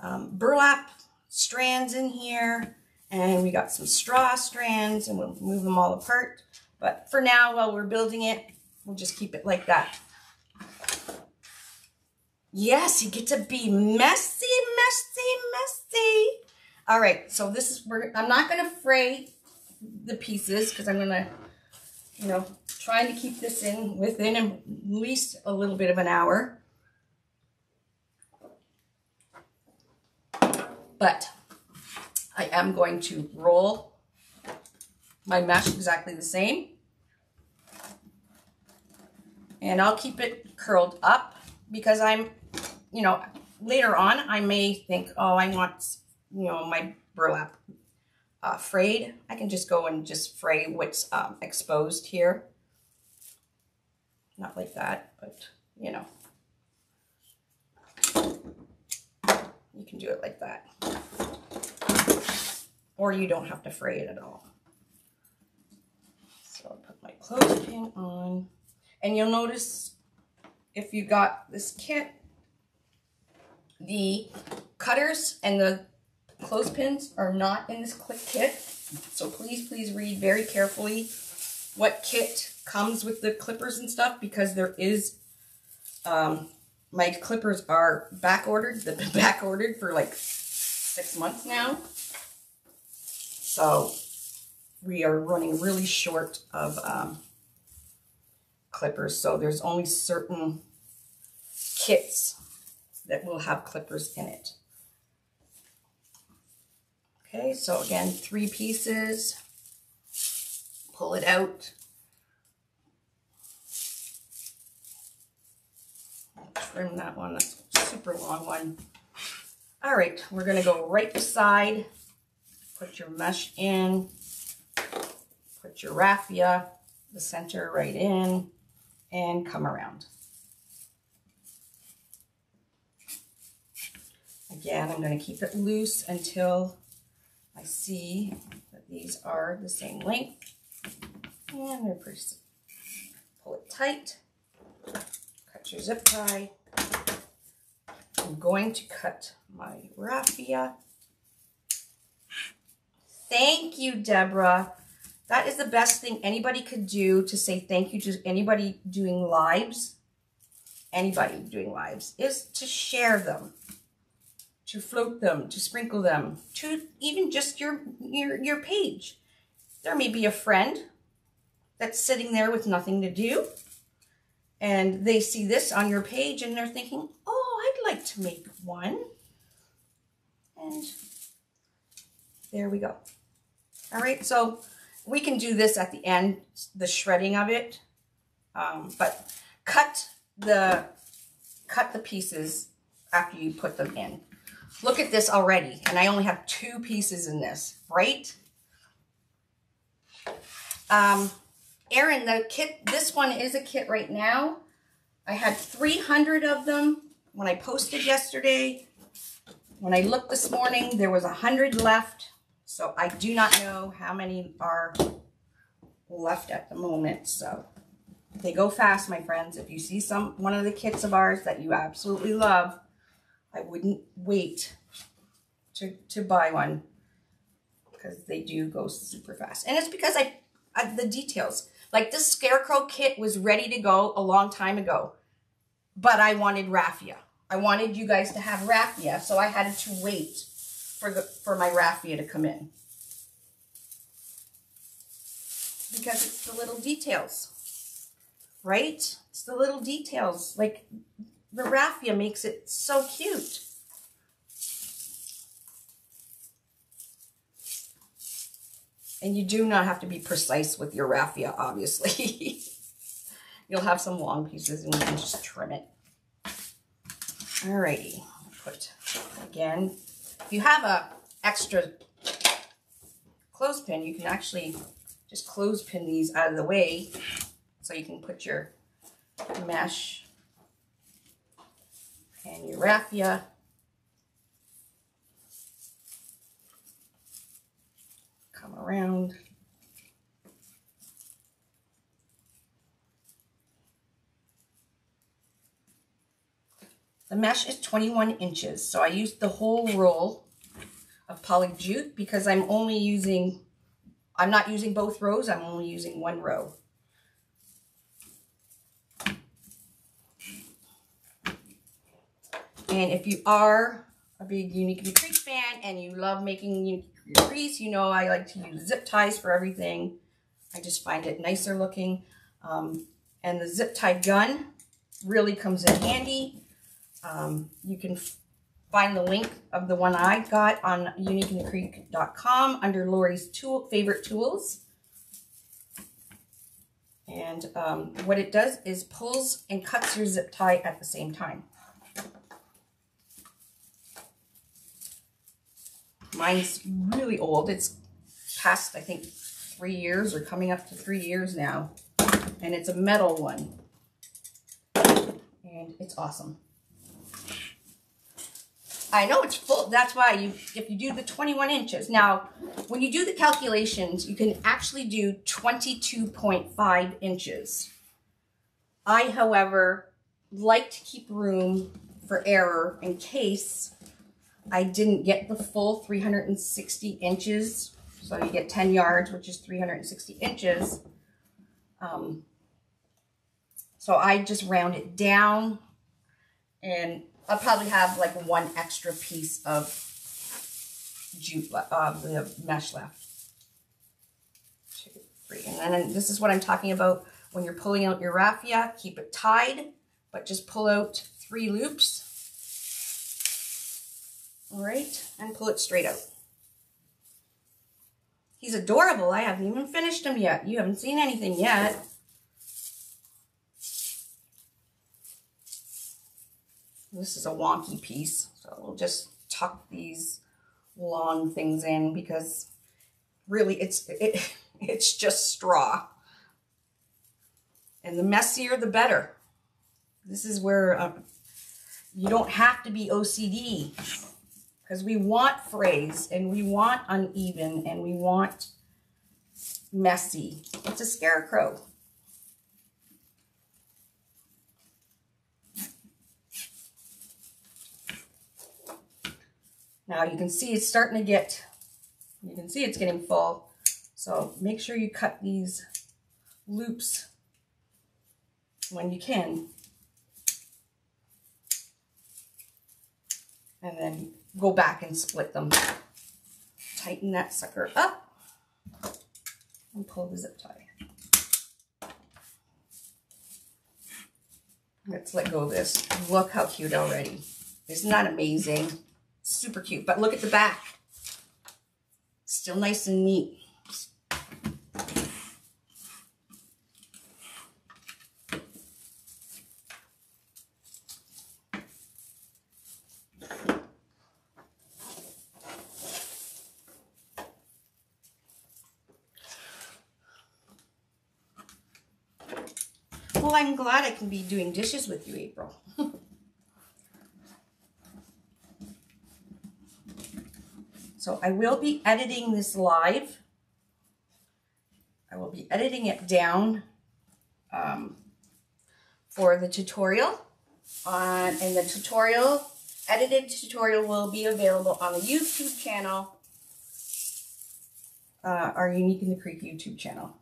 um, burlap strands in here and we got some straw strands and we'll move them all apart. But for now, while we're building it, we'll just keep it like that. Yes, you get to be messy, messy, messy. All right, so this is, we're, I'm not going to fray the pieces because I'm going to, you know, trying to keep this in within at least a little bit of an hour. But I am going to roll my mesh exactly the same. And I'll keep it curled up because I'm you know, later on, I may think, oh, I want, you know, my burlap uh, frayed. I can just go and just fray what's um, exposed here. Not like that, but, you know. You can do it like that. Or you don't have to fray it at all. So I'll put my clothespin on. And you'll notice if you got this kit, the cutters and the clothespins are not in this kit. So please, please read very carefully what kit comes with the clippers and stuff because there is, um, my clippers are back ordered. They've been <laughs> back ordered for like six months now. So we are running really short of um, clippers. So there's only certain kits that will have clippers in it. Okay, so again, three pieces. Pull it out. Trim that one, that's a super long one. All right, we're gonna go right beside. Put your mesh in. Put your raffia, the center right in, and come around. Again, I'm going to keep it loose until I see that these are the same length. And they're pretty, pull it tight, cut your zip tie. I'm going to cut my raffia. Thank you, Deborah. That is the best thing anybody could do to say thank you to anybody doing lives, anybody doing lives, is to share them to float them, to sprinkle them, to even just your, your, your page. There may be a friend that's sitting there with nothing to do and they see this on your page and they're thinking, oh, I'd like to make one. And there we go. All right, so we can do this at the end, the shredding of it, um, but cut the cut the pieces after you put them in. Look at this already, and I only have two pieces in this, right? Um, Erin, the kit, this one is a kit right now. I had 300 of them when I posted yesterday. When I looked this morning, there was 100 left. So I do not know how many are left at the moment. So they go fast, my friends. If you see some one of the kits of ours that you absolutely love, I wouldn't wait to, to buy one because they do go super fast. And it's because I, I, the details, like this scarecrow kit was ready to go a long time ago, but I wanted raffia. I wanted you guys to have raffia, so I had to wait for the for my raffia to come in. Because it's the little details. right? It's the little details. Like the raffia makes it so cute. And you do not have to be precise with your raffia, obviously. <laughs> You'll have some long pieces and you can just trim it. Alrighty, put again. If you have a extra clothespin, you can actually just clothespin these out of the way so you can put your mesh and your raffia come around. The mesh is 21 inches, so I used the whole roll of poly jute because I'm only using, I'm not using both rows, I'm only using one row. And if you are a big Unique Creek fan and you love making Unique crease, you know I like to use zip ties for everything. I just find it nicer looking. Um, and the zip tie gun really comes in handy. Um, you can find the link of the one I got on uniqueinthecreek.com under Laurie's tool, favorite tools. And um, what it does is pulls and cuts your zip tie at the same time. Mine's really old. It's past, I think, three years or coming up to three years now. And it's a metal one. And it's awesome. I know it's full. That's why you, if you do the 21 inches. Now, when you do the calculations, you can actually do 22.5 inches. I, however, like to keep room for error in case I didn't get the full 360 inches. So you get 10 yards, which is 360 inches. Um, so I just round it down and I'll probably have like one extra piece of jute, uh, the mesh left. Two, three. And then this is what I'm talking about when you're pulling out your raffia. Keep it tied, but just pull out three loops. All right, and pull it straight out. He's adorable. I haven't even finished him yet. You haven't seen anything yet. This is a wonky piece, so we'll just tuck these long things in because really it's it, <laughs> it's just straw. And the messier, the better. This is where uh, you don't have to be OCD because we want frays and we want uneven and we want messy. It's a scarecrow. Now you can see it's starting to get, you can see it's getting full. So make sure you cut these loops when you can. And then go back and split them. Tighten that sucker up and pull the zip tie. Let's let go of this. Look how cute already. Isn't that amazing? Super cute. But look at the back. Still nice and neat. Well, I'm glad I can be doing dishes with you, April. <laughs> So I will be editing this live. I will be editing it down um, for the tutorial. On, and the tutorial, edited tutorial will be available on the YouTube channel, uh, our Unique in the Creek YouTube channel.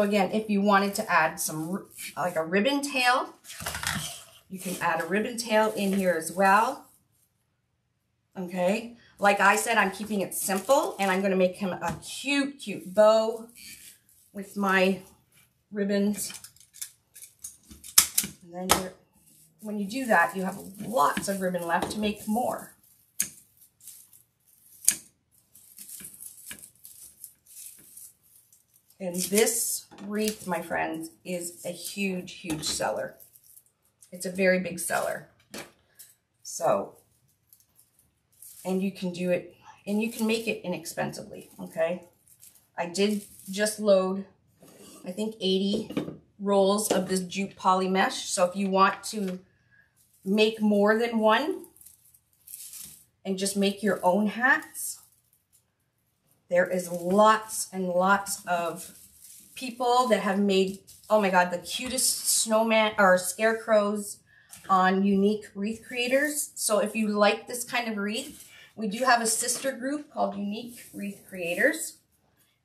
So again, if you wanted to add some, like a ribbon tail, you can add a ribbon tail in here as well. Okay. Like I said, I'm keeping it simple and I'm going to make him a cute, cute bow with my ribbons. And then when you do that, you have lots of ribbon left to make more. And this wreath, my friends, is a huge, huge seller. It's a very big seller. So, and you can do it, and you can make it inexpensively, okay? I did just load, I think, 80 rolls of this jute poly mesh. So if you want to make more than one and just make your own hats, there is lots and lots of people that have made, oh my God, the cutest snowman or scarecrows on Unique Wreath Creators. So if you like this kind of wreath, we do have a sister group called Unique Wreath Creators.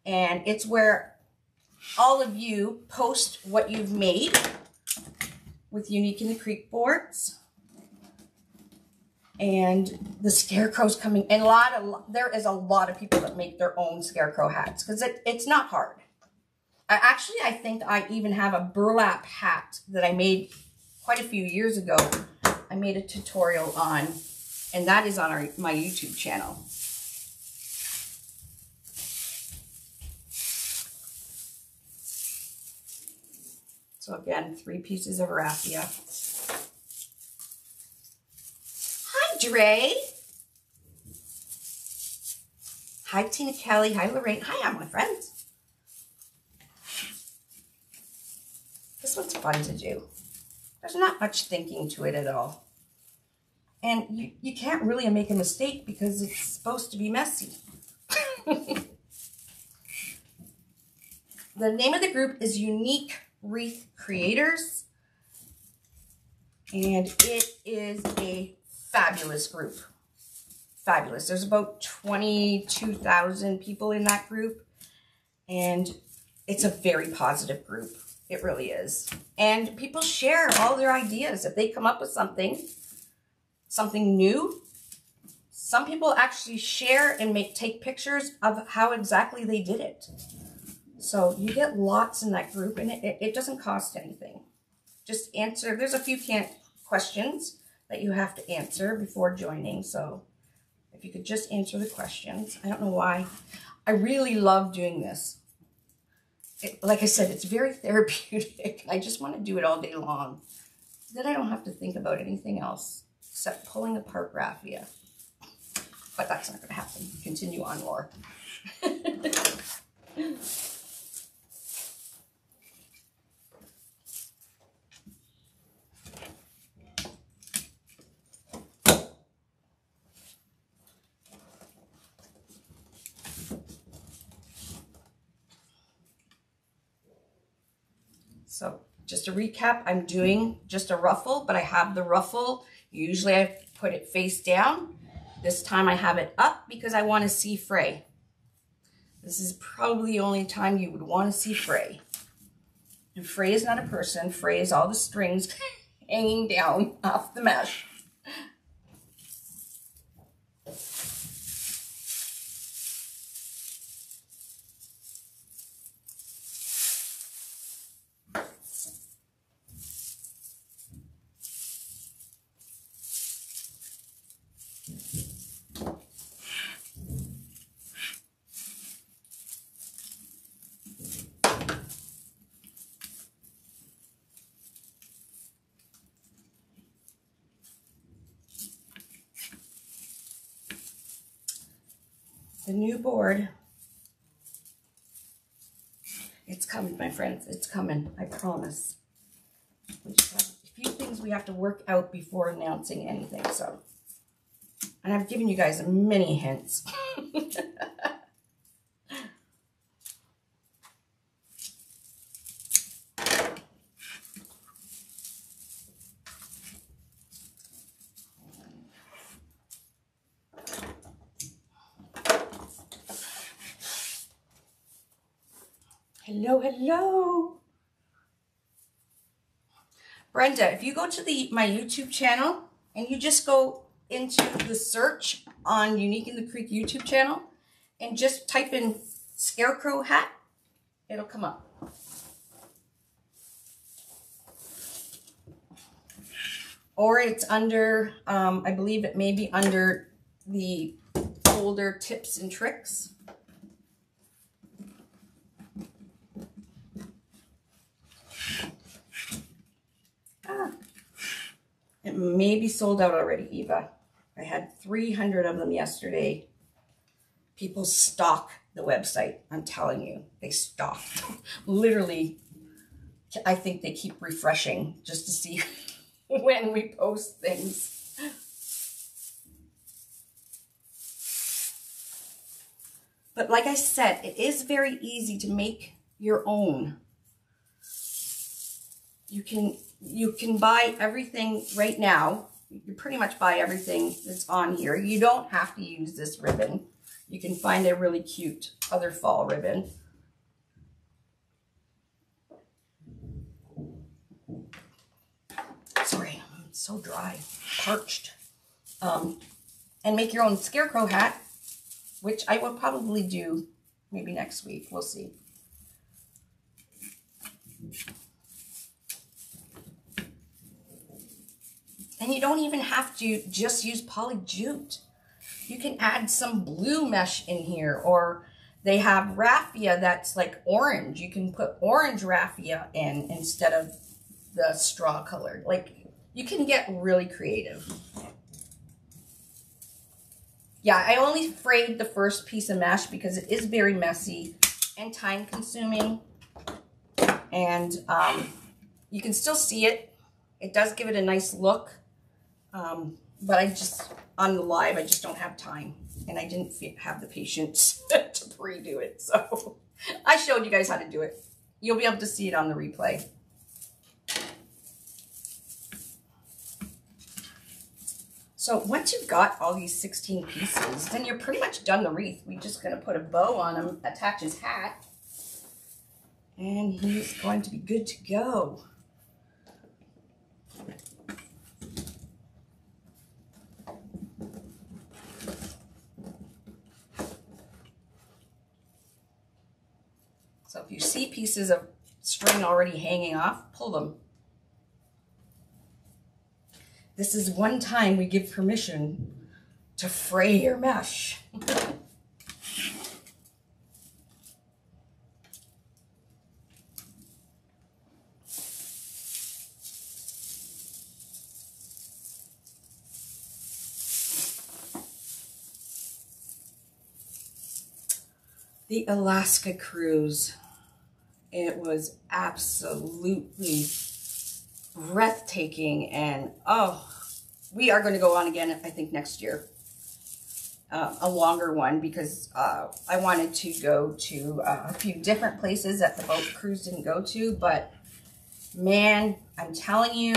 And it's where all of you post what you've made with Unique in the Creek boards and the scarecrows coming and a lot of there is a lot of people that make their own scarecrow hats because it, it's not hard. I, actually i think i even have a burlap hat that i made quite a few years ago. I made a tutorial on and that is on our my youtube channel. So again three pieces of raffia Dre. Hi, Tina Kelly. Hi, Lorraine. Hi, I'm my friends. This one's fun to do. There's not much thinking to it at all. And you, you can't really make a mistake because it's supposed to be messy. <laughs> the name of the group is Unique Wreath Creators. And it is a fabulous group. Fabulous. There's about 22,000 people in that group. And it's a very positive group. It really is. And people share all their ideas. If they come up with something, something new, some people actually share and make take pictures of how exactly they did it. So you get lots in that group and it, it doesn't cost anything. Just answer. There's a few can't questions that you have to answer before joining. So if you could just answer the questions. I don't know why. I really love doing this. It, like I said, it's very <laughs> therapeutic. I just want to do it all day long. Then I don't have to think about anything else except pulling apart raffia. But that's not going to happen. Continue on, Laura. <laughs> So just a recap, I'm doing just a ruffle, but I have the ruffle. Usually I put it face down. This time I have it up because I want to see fray. This is probably the only time you would want to see fray. And fray is not a person. Fray is all the strings <laughs> hanging down off the mesh. The new board. It's coming, my friends. It's coming. I promise. We just have a few things we have to work out before announcing anything. So, and I've given you guys many hints. <laughs> Hello. Brenda, if you go to the my YouTube channel and you just go into the search on Unique in the Creek YouTube channel and just type in scarecrow hat, it'll come up. Or it's under, um, I believe it may be under the folder tips and tricks. It may be sold out already, Eva. I had 300 of them yesterday. People stalk the website. I'm telling you, they stalk. <laughs> Literally, I think they keep refreshing just to see <laughs> when we post things. But like I said, it is very easy to make your own. You can you can buy everything right now. You can pretty much buy everything that's on here. You don't have to use this ribbon. You can find a really cute other fall ribbon. Sorry, I'm so dry, parched. Um, and make your own scarecrow hat, which I will probably do maybe next week. We'll see. And you don't even have to just use poly jute. You can add some blue mesh in here or they have raffia that's like orange. You can put orange raffia in instead of the straw colored. Like you can get really creative. Yeah, I only frayed the first piece of mesh because it is very messy and time consuming. And um, you can still see it. It does give it a nice look. Um, but I just, on the live, I just don't have time. And I didn't have the patience <laughs> to pre-do it. So <laughs> I showed you guys how to do it. You'll be able to see it on the replay. So once you've got all these 16 pieces, then you're pretty much done the wreath. We're just going to put a bow on him, attach his hat, and he's going to be good to go. So if you see pieces of string already hanging off, pull them. This is one time we give permission to fray your mesh. <laughs> the Alaska cruise. It was absolutely breathtaking and oh, we are going to go on again, I think, next year. Uh, a longer one because uh, I wanted to go to uh, a few different places that the boat cruise didn't go to. But man, I'm telling you,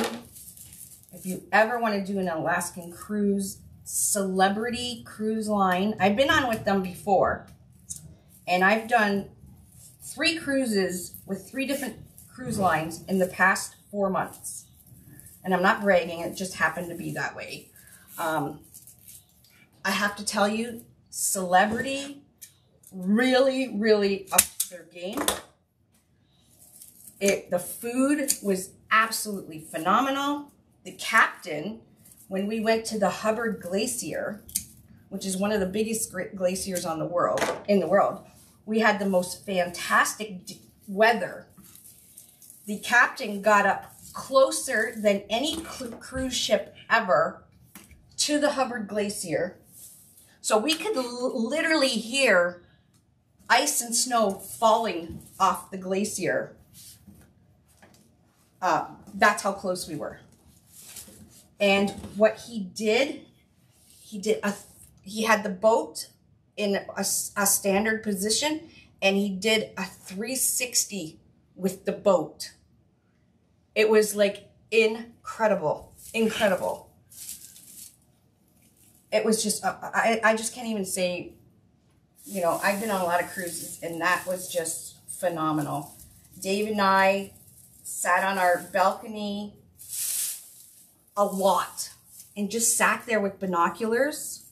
if you ever want to do an Alaskan cruise, Celebrity Cruise Line, I've been on with them before. And I've done three cruises with three different cruise lines in the past four months. And I'm not bragging, it just happened to be that way. Um, I have to tell you, Celebrity really, really upped their game. It, the food was absolutely phenomenal. The captain, when we went to the Hubbard Glacier, which is one of the biggest glaciers on the world, in the world, we had the most fantastic weather. The captain got up closer than any cruise ship ever to the Hubbard Glacier. So we could literally hear ice and snow falling off the glacier. Uh, that's how close we were. And what he did, he did a, he had the boat in a, a standard position and he did a 360 with the boat. It was like incredible, incredible. It was just, uh, I, I just can't even say, you know, I've been on a lot of cruises and that was just phenomenal. Dave and I sat on our balcony a lot and just sat there with binoculars.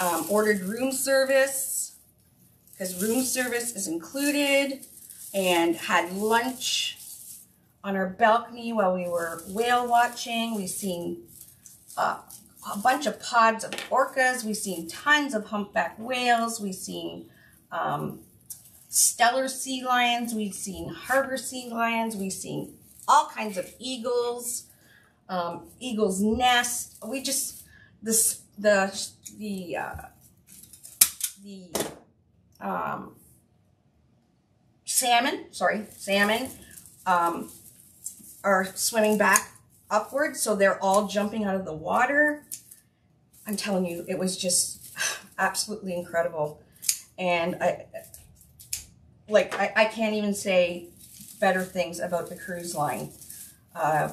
Um, ordered room service because room service is included and had lunch on our balcony while we were whale watching. We've seen uh, a bunch of pods of orcas. We've seen tons of humpback whales. We've seen um, Steller sea lions. We've seen harbor sea lions. We've seen all kinds of eagles, um, eagle's nest. We just, this, the, the, uh, the, um, salmon, sorry, salmon, um, are swimming back upward. So they're all jumping out of the water. I'm telling you, it was just <sighs> absolutely incredible. And I, like, I, I can't even say better things about the cruise line. Uh,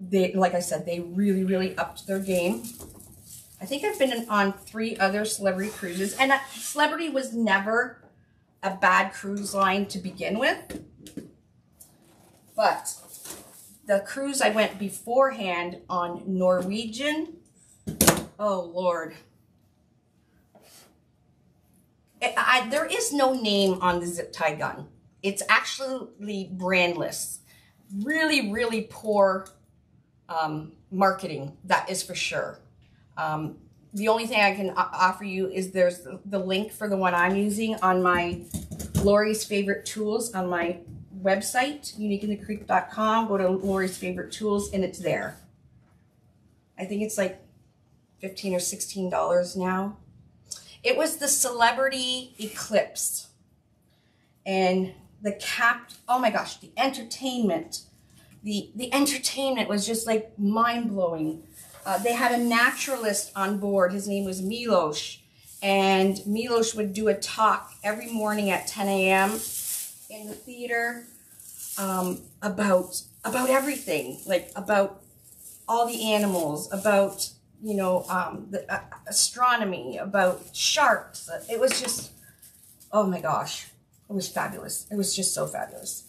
they, like I said, they really, really upped their game. I think I've been on three other celebrity cruises, and Celebrity was never a bad cruise line to begin with. But the cruise I went beforehand on Norwegian, oh Lord, it, I, there is no name on the zip tie gun. It's actually brandless. Really, really poor um, marketing, that is for sure. Um, the only thing I can offer you is there's the link for the one I'm using on my Laurie's Favorite Tools on my website, uniqueinthecreek.com. Go to Laurie's Favorite Tools and it's there. I think it's like 15 or $16 now. It was the Celebrity Eclipse. And the cap, oh my gosh, the entertainment. The, the entertainment was just like mind-blowing. Uh, they had a naturalist on board. His name was Milos. And Milos would do a talk every morning at 10 a.m. in the theater um, about about everything, like about all the animals, about you know, um, the, uh, astronomy, about sharks. It was just, oh my gosh, it was fabulous. It was just so fabulous.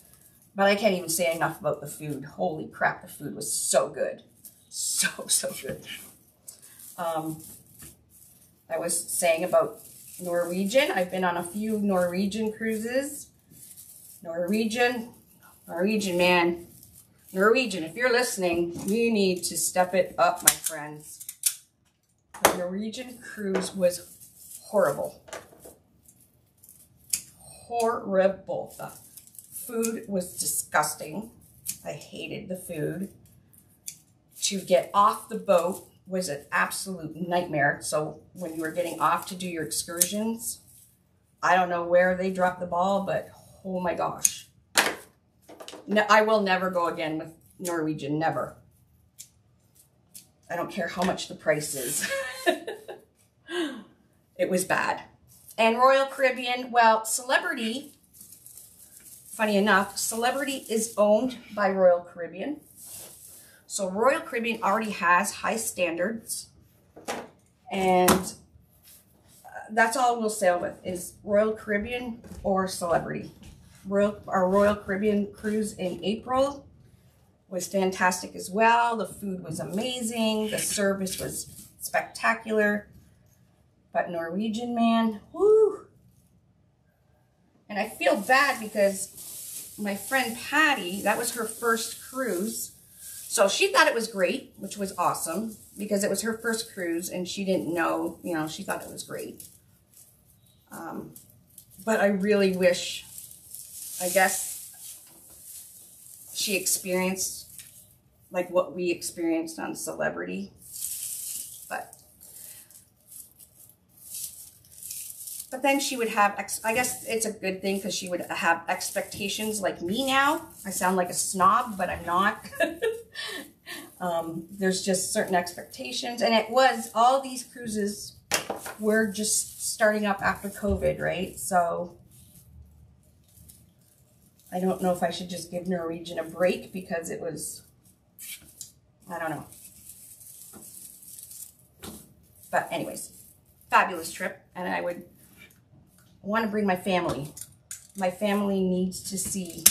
But I can't even say enough about the food. Holy crap, the food was so good. So, so good. Um, I was saying about Norwegian. I've been on a few Norwegian cruises. Norwegian, Norwegian, man. Norwegian, if you're listening, you need to step it up, my friends. The Norwegian cruise was horrible. Horrible. The food was disgusting. I hated the food. To get off the boat was an absolute nightmare. So when you were getting off to do your excursions, I don't know where they dropped the ball, but oh my gosh. No, I will never go again with Norwegian, never. I don't care how much the price is. <laughs> it was bad. And Royal Caribbean, well, Celebrity, funny enough, Celebrity is owned by Royal Caribbean. So Royal Caribbean already has high standards. And uh, that's all we'll sail with is Royal Caribbean or Celebrity. Royal, our Royal Caribbean cruise in April was fantastic as well. The food was amazing. The service was spectacular. But Norwegian, man, whoo. And I feel bad because my friend Patty, that was her first cruise. So she thought it was great, which was awesome because it was her first cruise and she didn't know, you know, she thought it was great. Um, but I really wish, I guess, she experienced like what we experienced on Celebrity. But but then she would have, I guess it's a good thing because she would have expectations like me now. I sound like a snob, but I'm not. <laughs> um, there's just certain expectations. And it was, all these cruises were just starting up after COVID, right? So I don't know if I should just give Norwegian a break because it was, I don't know. But anyways, fabulous trip. And I would want to bring my family. my family needs to see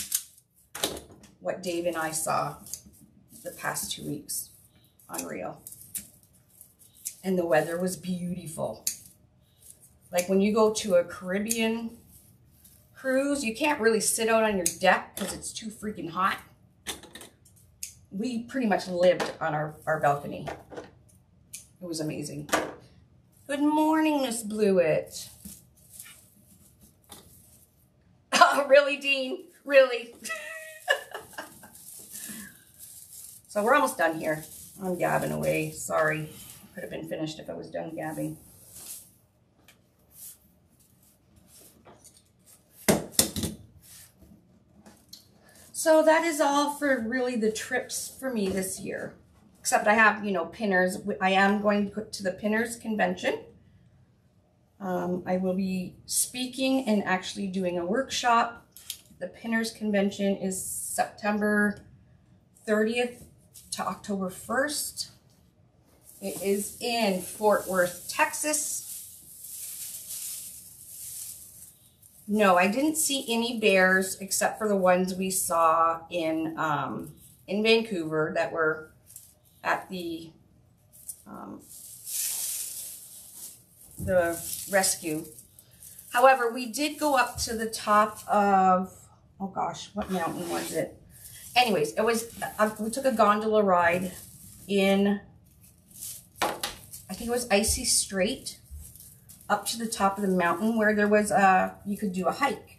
what Dave and I saw the past two weeks. Unreal. And the weather was beautiful. Like when you go to a Caribbean cruise, you can't really sit out on your deck because it's too freaking hot. We pretty much lived on our, our balcony. It was amazing. Good morning, Miss Blewett. <laughs> Oh, really, Dean? Really? <laughs> so we're almost done here. I'm gabbing away. Sorry. Could have been finished if I was done gabbing. So that is all for really the trips for me this year. Except I have, you know, pinners. I am going to put to the Pinners Convention. Um, I will be speaking and actually doing a workshop. The Pinners Convention is September 30th to October 1st. It is in Fort Worth, Texas. No, I didn't see any bears except for the ones we saw in um, in Vancouver that were at the um, the rescue. However, we did go up to the top of, oh gosh, what mountain was it? Anyways, it was, uh, we took a gondola ride in, I think it was Icy Strait up to the top of the mountain where there was a, you could do a hike,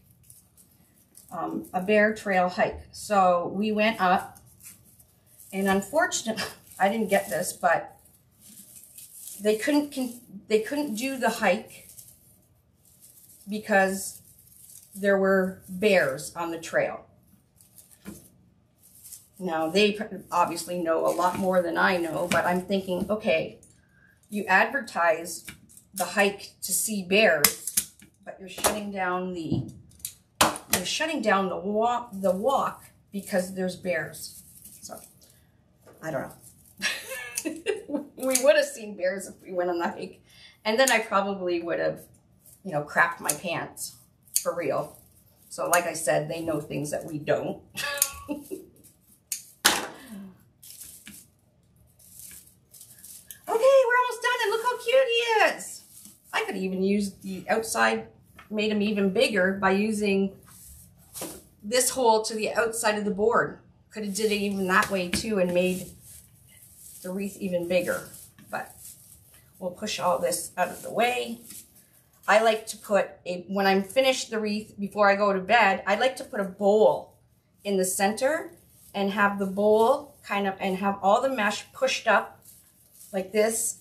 um, a bear trail hike. So we went up and unfortunately, <laughs> I didn't get this, but they couldn't, they couldn't do the hike because there were bears on the trail. Now, they obviously know a lot more than I know, but I'm thinking, okay, you advertise the hike to see bears, but you're shutting down the you're shutting down the walk the walk because there's bears. So I don't know. <laughs> we would have seen bears if we went on the hike. And then I probably would have, you know, crapped my pants for real. So like I said, they know things that we don't. <laughs> cute he is. I could even use the outside, made him even bigger by using this hole to the outside of the board. Could have did it even that way too and made the wreath even bigger. But we'll push all this out of the way. I like to put a, when I'm finished the wreath, before I go to bed, I like to put a bowl in the center and have the bowl kind of, and have all the mesh pushed up like this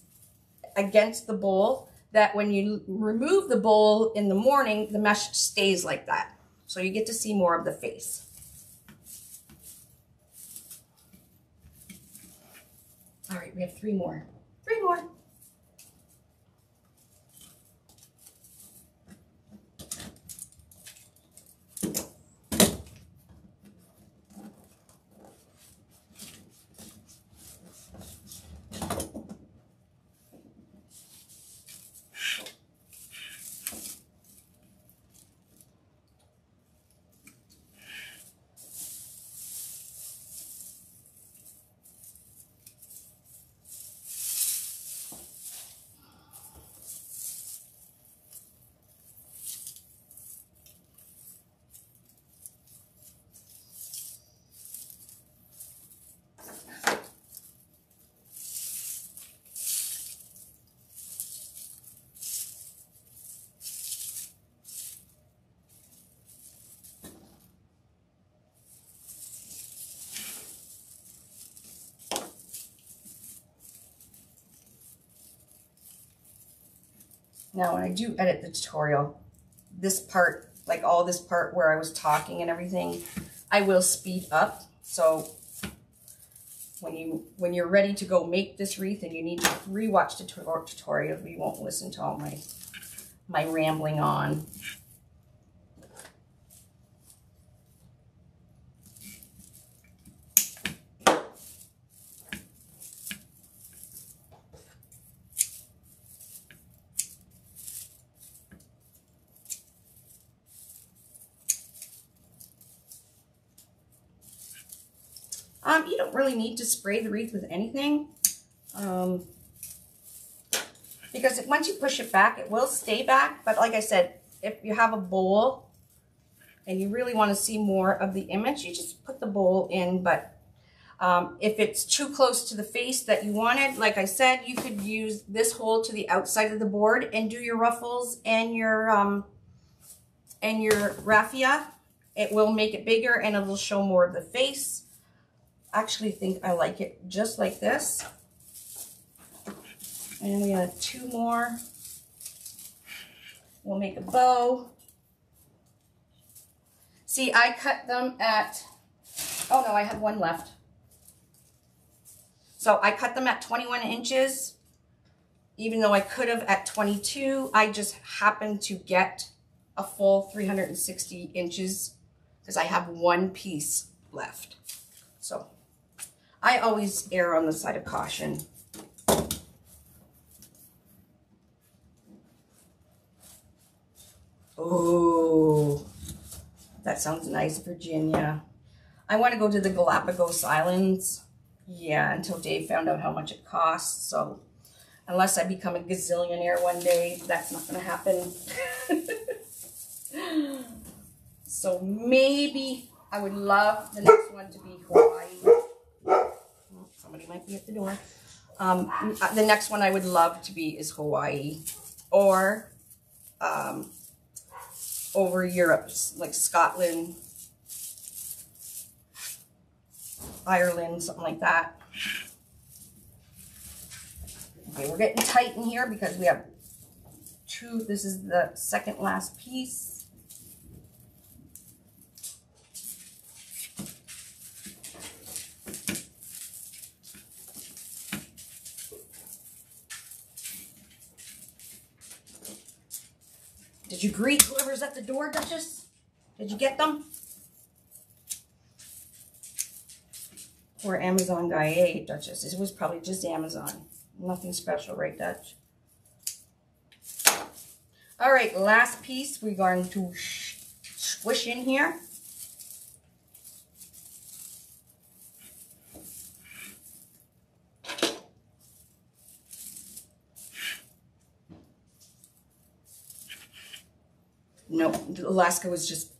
against the bowl that when you remove the bowl in the morning, the mesh stays like that. So you get to see more of the face. All right, we have three more. Three more. Now, when I do edit the tutorial, this part, like all this part where I was talking and everything, I will speed up. So when you when you're ready to go make this wreath and you need to rewatch the tutorial, you won't listen to all my my rambling on. Um, you don't really need to spray the wreath with anything. Um, because once you push it back, it will stay back. But like I said, if you have a bowl and you really want to see more of the image, you just put the bowl in. But um, if it's too close to the face that you wanted, like I said, you could use this hole to the outside of the board and do your ruffles and your um, and your raffia. It will make it bigger and it will show more of the face. Actually think I like it just like this. And we have two more. We'll make a bow. See, I cut them at, oh no, I have one left. So I cut them at 21 inches, even though I could have at 22. I just happened to get a full 360 inches because I have one piece left. So I always err on the side of caution. Oh, that sounds nice, Virginia. I want to go to the Galapagos Islands. Yeah, until Dave found out how much it costs. So unless I become a gazillionaire one day, that's not going to happen. <laughs> so maybe I would love the next one to be Hawaii. Somebody might be at the door. Um, the next one I would love to be is Hawaii or um, over Europe, like Scotland, Ireland, something like that. Okay, we're getting tight in here because we have two, this is the second last piece. Did you greet whoever's at the door, Duchess? Did you get them? Or Amazon guy, hey, Duchess. It was probably just Amazon. Nothing special, right, Dutch? All right, last piece we're going to squish in here. No, Alaska was just,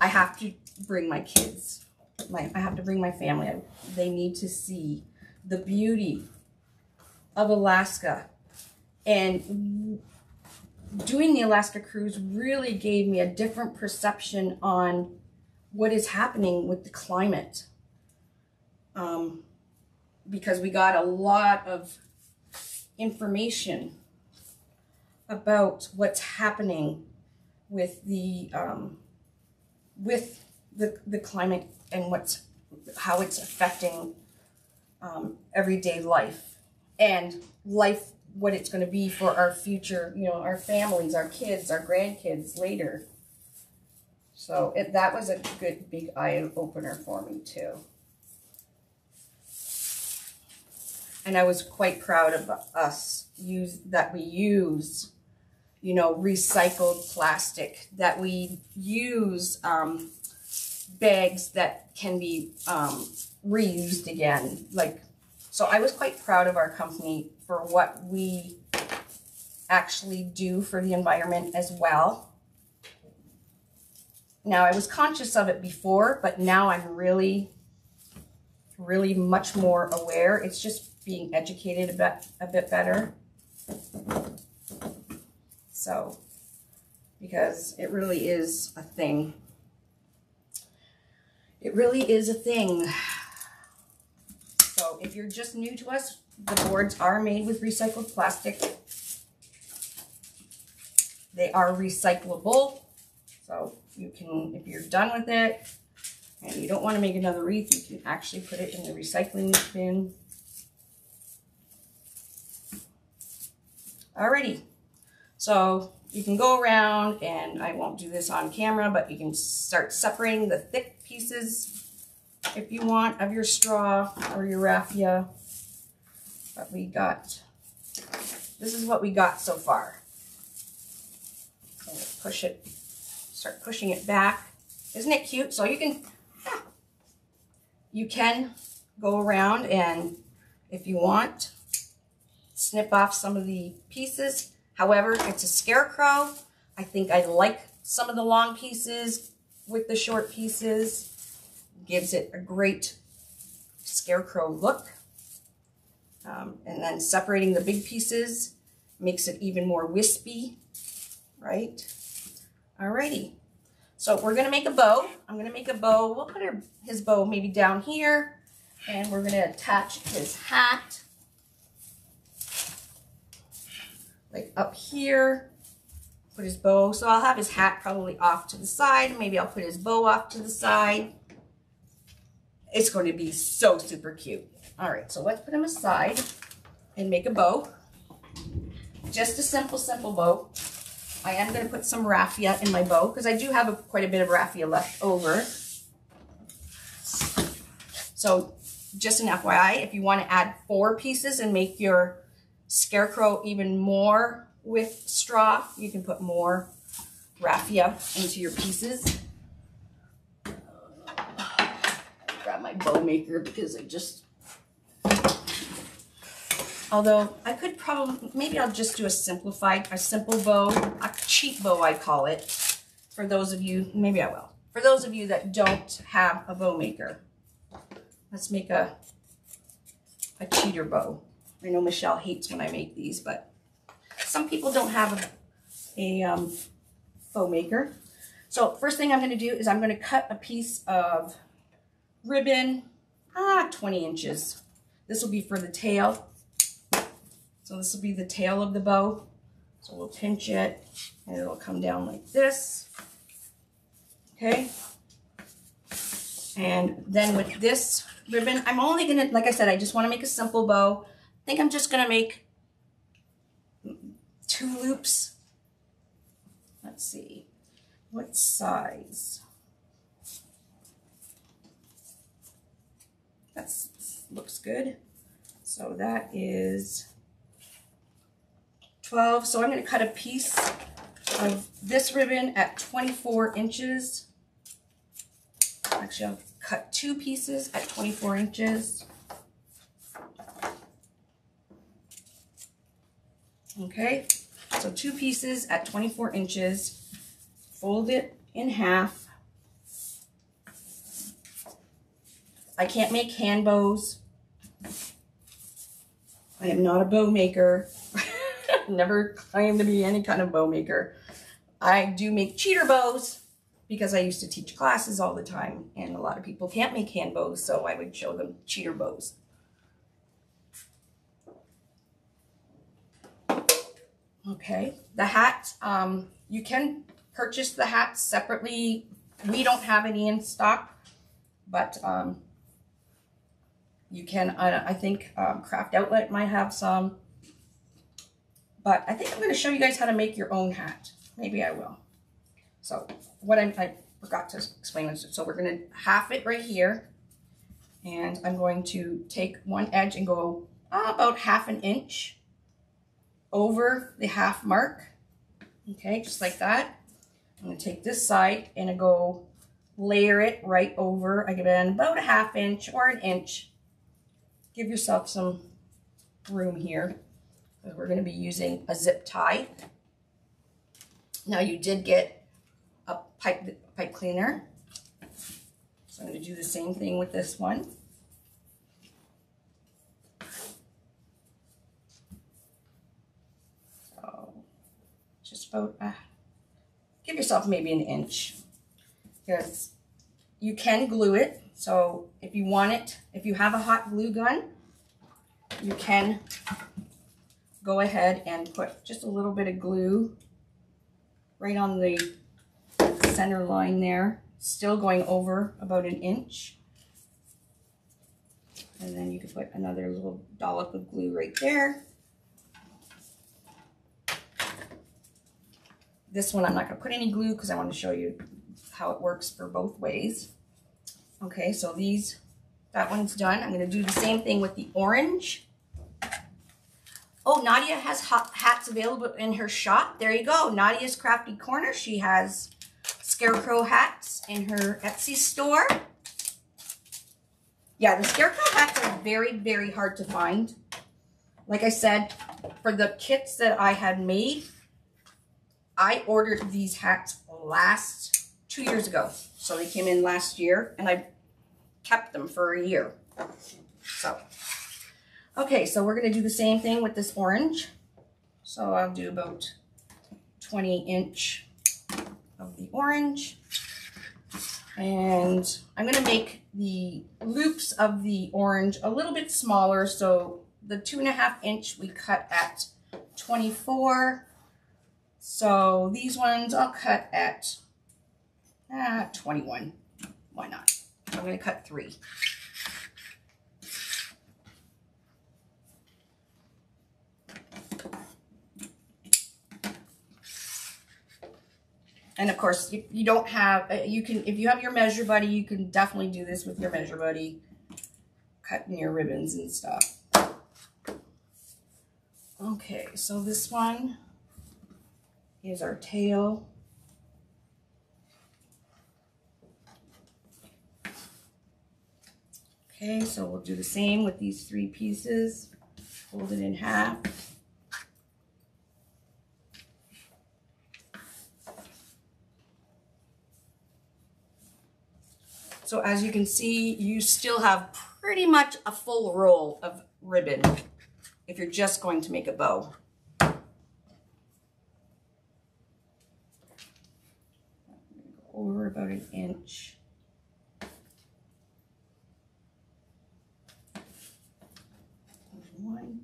I have to bring my kids. My, I have to bring my family. I, they need to see the beauty of Alaska. And doing the Alaska cruise really gave me a different perception on what is happening with the climate. Um, because we got a lot of information about what's happening with the um, with the the climate and what's how it's affecting um, everyday life and life what it's going to be for our future you know our families our kids our grandkids later. So it, that was a good big eye opener for me too. And I was quite proud of us use that we use you know, recycled plastic, that we use um, bags that can be um, reused again. Like, so I was quite proud of our company for what we actually do for the environment as well. Now, I was conscious of it before, but now I'm really, really much more aware. It's just being educated a bit, a bit better. So, because it really is a thing. It really is a thing. So if you're just new to us, the boards are made with recycled plastic. They are recyclable. So you can, if you're done with it and you don't want to make another wreath, you can actually put it in the recycling bin. Alrighty. So you can go around and I won't do this on camera, but you can start separating the thick pieces if you want of your straw or your raffia. But we got, this is what we got so far. push it, start pushing it back. Isn't it cute? So you can, you can go around and if you want, snip off some of the pieces. However, it's a scarecrow. I think I like some of the long pieces with the short pieces. Gives it a great scarecrow look. Um, and then separating the big pieces makes it even more wispy, right? Alrighty. So we're gonna make a bow. I'm gonna make a bow. We'll put her, his bow maybe down here and we're gonna attach his hat like up here. Put his bow. So I'll have his hat probably off to the side. Maybe I'll put his bow off to the side. It's going to be so super cute. All right, so let's put him aside and make a bow. Just a simple, simple bow. I am going to put some raffia in my bow because I do have a, quite a bit of raffia left over. So just an FYI, if you want to add four pieces and make your scarecrow even more with straw, you can put more raffia into your pieces. Grab my bow maker because I just Although I could probably, maybe I'll just do a simplified, a simple bow, a cheap bow I call it. For those of you, maybe I will. For those of you that don't have a bow maker, let's make a, a cheater bow. I know Michelle hates when I make these, but some people don't have a, a um, bow maker. So first thing I'm going to do is I'm going to cut a piece of ribbon, ah, 20 inches. This will be for the tail. So this will be the tail of the bow. So we'll pinch it and it'll come down like this. Okay. And then with this ribbon, I'm only going to, like I said, I just want to make a simple bow. I think I'm just going to make two loops. Let's see. What size? That looks good. So that is 12. So I'm going to cut a piece of this ribbon at 24 inches. Actually, I'll cut two pieces at 24 inches. Okay, so two pieces at 24 inches. Fold it in half. I can't make hand bows. I am not a bow maker. <laughs> never claimed to be any kind of bow maker. I do make cheater bows because I used to teach classes all the time and a lot of people can't make hand bows, so I would show them cheater bows. Okay, the hat, um, you can purchase the hats separately. We don't have any in stock, but um, you can, I, I think um, Craft Outlet might have some. But I think I'm going to show you guys how to make your own hat. Maybe I will. So what I'm, I forgot to explain this. So we're going to half it right here. And I'm going to take one edge and go uh, about half an inch over the half mark. Okay, just like that. I'm to take this side and I go layer it right over. I give it about a half inch or an inch. Give yourself some room here we're to be using a zip tie. Now you did get a pipe, pipe cleaner. So I'm to do the same thing with this one. So just about, uh, give yourself maybe an inch because you can glue it. So if you want it, if you have a hot glue gun, you can go ahead and put just a little bit of glue right on the center line there, still going over about an inch. And then you can put another little dollop of glue right there. This one I'm not going to put any glue because I want to show you how it works for both ways. Okay, so these, that one's done. I'm going to do the same thing with the orange. Oh, Nadia has hats available in her shop. There you go. Nadia's Crafty Corner. She has scarecrow hats in her Etsy store. Yeah, the scarecrow hats are very, very hard to find. Like I said, for the kits that I had made, I ordered these hats last two years ago. So they came in last year and I kept them for a year. So, okay, so we're gonna do the same thing with this orange. So I'll do about 20 inch of the orange. And I'm gonna make the loops of the orange a little bit smaller. So the two and a half inch we cut at 24. So these ones I'll cut at ah, 21. Why not? I'm gonna cut three. And of course, you, you don't have, uh, you can, if you have your measure buddy, you can definitely do this with your measure buddy, cutting your ribbons and stuff. Okay, so this one is our tail. Okay, so we'll do the same with these three pieces. Fold it in half. So as you can see, you still have pretty much a full roll of ribbon if you're just going to make a bow. Over about an inch. One.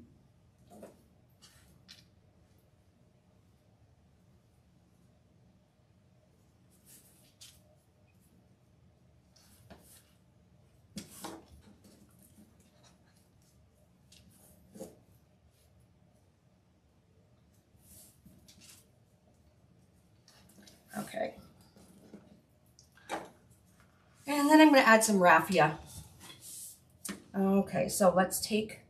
Okay. And then I'm going to add some raffia. Okay, so let's take,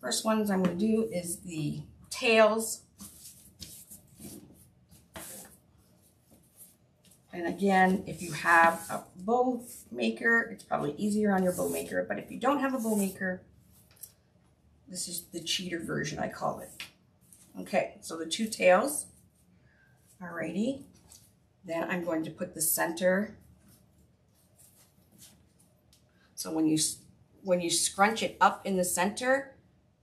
first ones I'm going to do is the tails. And again, if you have a bow maker, it's probably easier on your bow maker. But if you don't have a bow maker, this is the cheater version, I call it. Okay, so the two tails. Alrighty. Then I'm going to put the center. So when you when you scrunch it up in the center,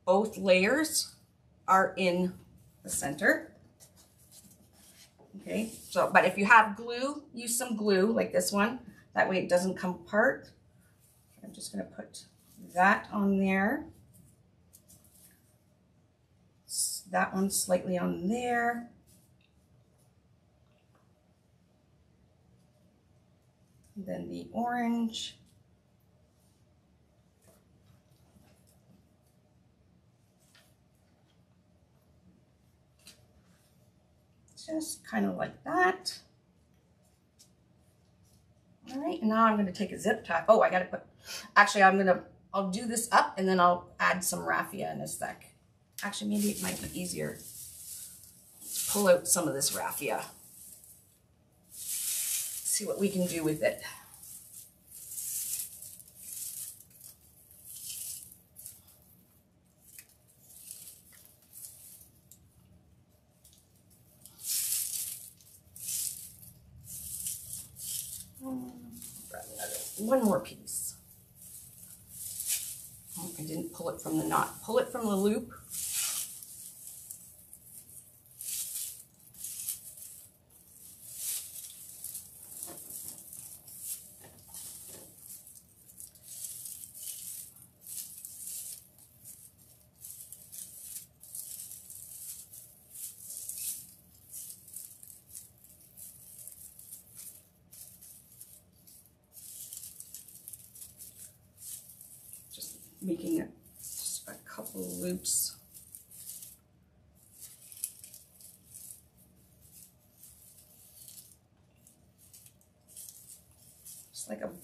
both layers are in the center. Okay, so, but if you have glue, use some glue like this one. That way it doesn't come apart. I'm just gonna put that on there. That one slightly on there. then the orange. Just kind of like that. All right, now I'm gonna take a zip tie. Oh, I gotta put, actually I'm gonna, I'll do this up and then I'll add some raffia in a sec. Actually, maybe it might be easier to pull out some of this raffia see what we can do with it. One more piece. Oh, I didn't pull it from the knot. Pull it from the loop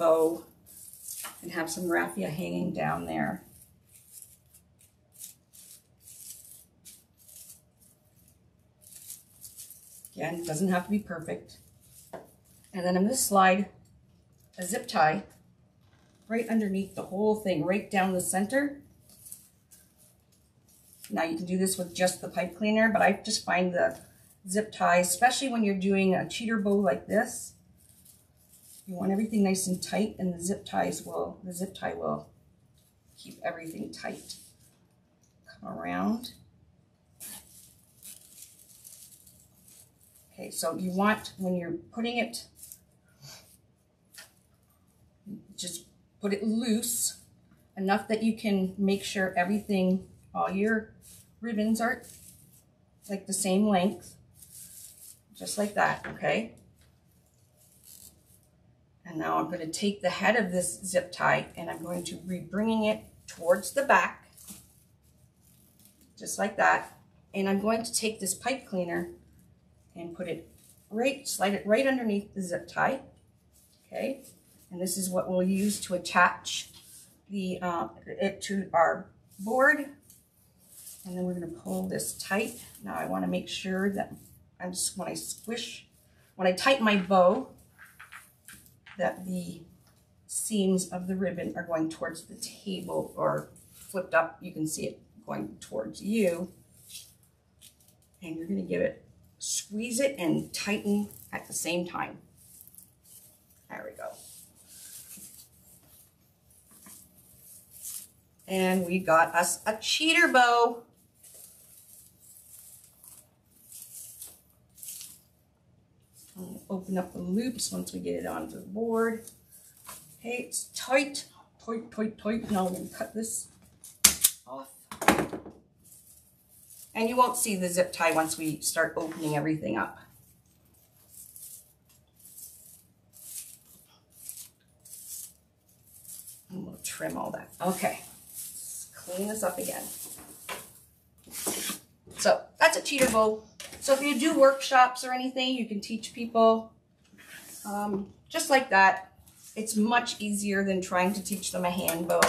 bow and have some raffia hanging down there. Again, it doesn't have to be perfect. And then I'm going to slide a zip tie right underneath the whole thing, right down the center. Now you can do this with just the pipe cleaner, but I just find the zip tie, especially when you're doing a cheater bow like this, you want everything nice and tight and the zip ties will, the zip tie will keep everything tight. Come around. Okay, so you want, when you're putting it, just put it loose enough that you can make sure everything, all your ribbons are like the same length, just like that, okay? And now I'm going to take the head of this zip tie and I'm going to be bringing it towards the back, just like that. And I'm going to take this pipe cleaner and put it right, slide it right underneath the zip tie, okay? And this is what we'll use to attach the uh, it to our board. And then we're going to pull this tight. Now I want to make sure that I'm just, when I squish, when I tighten my bow, that the seams of the ribbon are going towards the table or flipped up. You can see it going towards you. And you're going to give it, squeeze it and tighten at the same time. There we go. And we got us a cheater bow. Open up the loops once we get it onto the board. Okay, it's tight, tight, tight, tight. Now to cut this off. And you won't see the zip tie once we start opening everything up. And we'll trim all that. Okay, Let's clean this up again. So that's a cheater bow. So if you do workshops or anything, you can teach people um, just like that. It's much easier than trying to teach them a hand bow.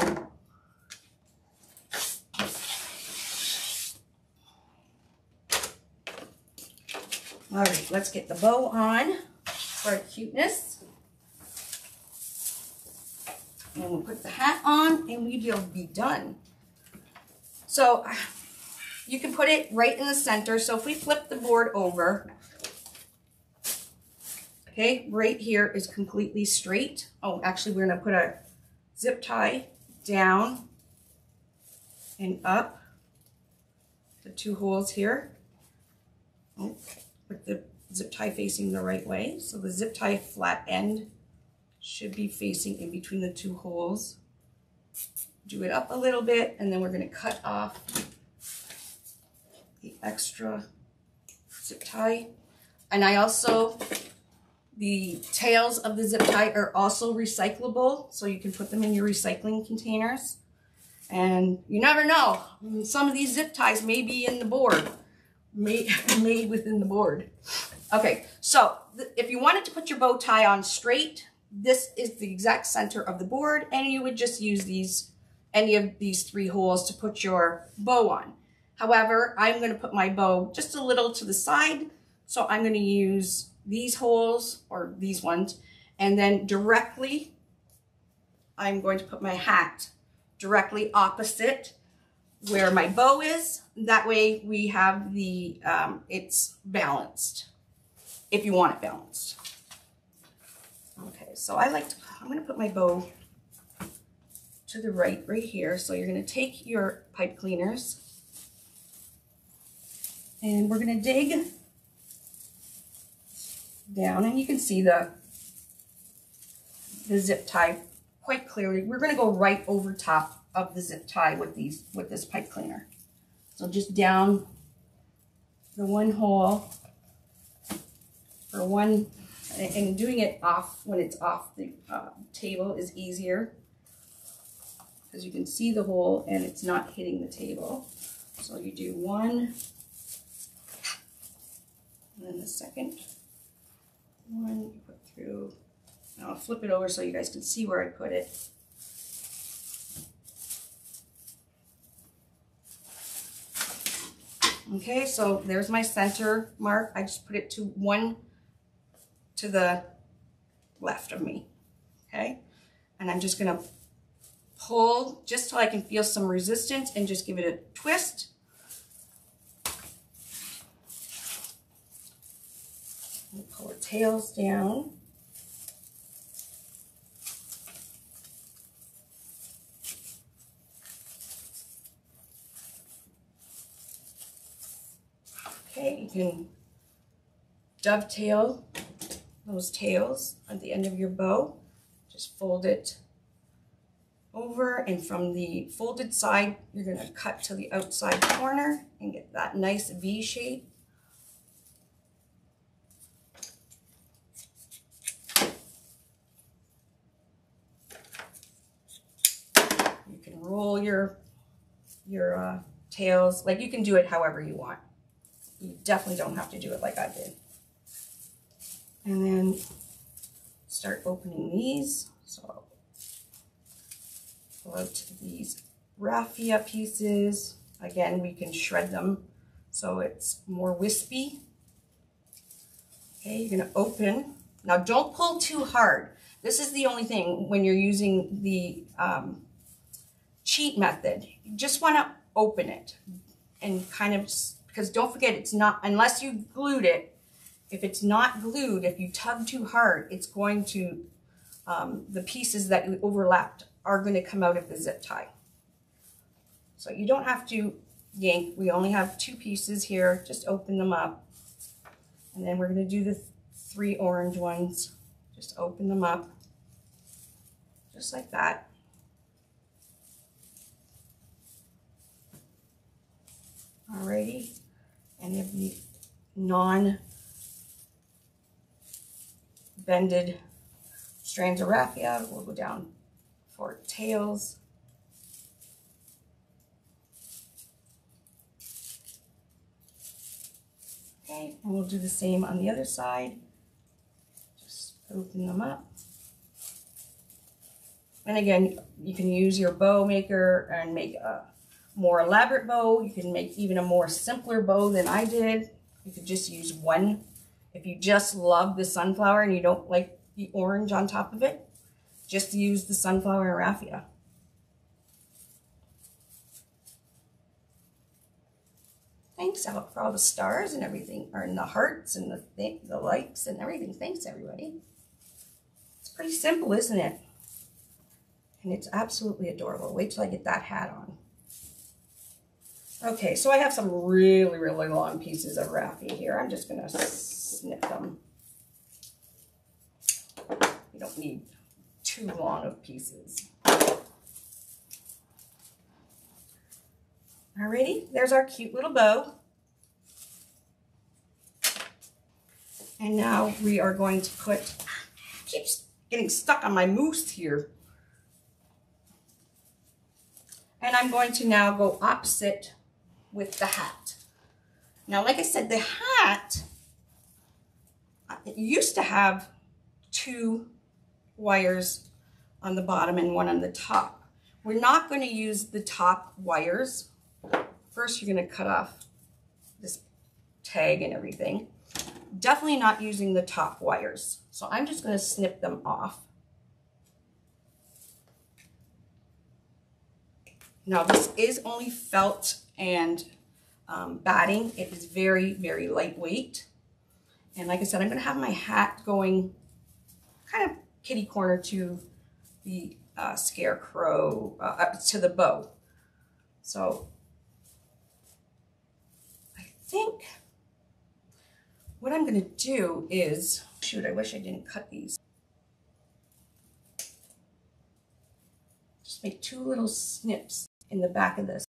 All right, let's get the bow on for cuteness. And we'll put the hat on and we will be done. So you can put it right in the center. So if we flip the board over, okay, right here is completely straight. Oh, actually, we're going to put a zip tie down and up the two holes here. Oh, with the zip tie facing the right way. So the zip tie flat end should be facing in between the two holes. Do it up a little bit, and then we're going to cut off the extra zip tie. And I also, the tails of the zip tie are also recyclable, so you can put them in your recycling containers. And you never know, some of these zip ties may be in the board, made, <laughs> made within the board. Okay, so if you wanted to put your bow tie on straight, this is the exact center of the board, and you would just use these, any of these three holes to put your bow on. However, I'm going to put my bow just a little to the side. So I'm going to use these holes or these ones. And then directly, I'm going to put my hat directly opposite where my bow is. That way we have the, um, it's balanced if you want it balanced. Okay, so I like to, I'm going to put my bow to the right, right here. So you're going to take your pipe cleaners and we're going to dig down and you can see the, the zip tie quite clearly. We're going to go right over top of the zip tie with these with this pipe cleaner. So just down the one hole for one, and doing it off when it's off the uh, table is easier because you can see the hole and it's not hitting the table. So you do one, and then the second one you put through. And I'll flip it over so you guys can see where I put it. Okay, so there's my center mark. I just put it to one to the left of me. Okay, and I'm just gonna pull just so I can feel some resistance and just give it a twist. pull the tails down. Okay, you can dovetail those tails at the end of your bow. Just fold it over and from the folded side, you're gonna cut to the outside corner and get that nice V shape. You can roll your, your uh, tails, like you can do it however you want. You definitely don't have to do it like I did. And then start opening these. So pull out these raffia pieces. Again, we can shred them so it's more wispy. Okay, you're gonna open. Now don't pull too hard. This is the only thing when you're using the um, cheat method. You just wanna open it and kind of because don't forget, it's not, unless you glued it, if it's not glued, if you tug too hard, it's going to, um, the pieces that you overlapped are going to come out of the zip tie. So you don't have to yank. We only have two pieces here. Just open them up. And then we're going to do the th three orange ones. Just open them up. Just like that. Alrighty any of the non-bended strands of raffia. We'll go down for tails. Okay, and we'll do the same on the other side. Just open them up. And again, you can use your bow maker and make a more elaborate bow. You can make even a more simpler bow than I did. You could just use one. If you just love the sunflower and you don't like the orange on top of it, just use the sunflower and raffia. Thanks out for all the stars and everything, or in the hearts and the, the likes and everything. Thanks, everybody. It's pretty simple, isn't it? And it's absolutely adorable. Wait till I get that hat on. Okay, so I have some really, really long pieces of raffia here. I'm just going to snip them. You don't need too long of pieces. Alrighty, there's our cute little bow. And now we are going to put, keeps getting stuck on my mousse here. And I'm going to now go opposite with the hat. Now, like I said, the hat it used to have two wires on the bottom and one on the top. We're not going to use the top wires. First, you're going to cut off this tag and everything. Definitely not using the top wires. So I'm just going to snip them off. Now this is only felt and um, batting. It is very, very lightweight. And like I said, I'm going to have my hat going kind of kitty corner to the uh, scarecrow, uh, to the bow. So I think what I'm going to do is, shoot, I wish I didn't cut these. Just make two little snips in the back of this.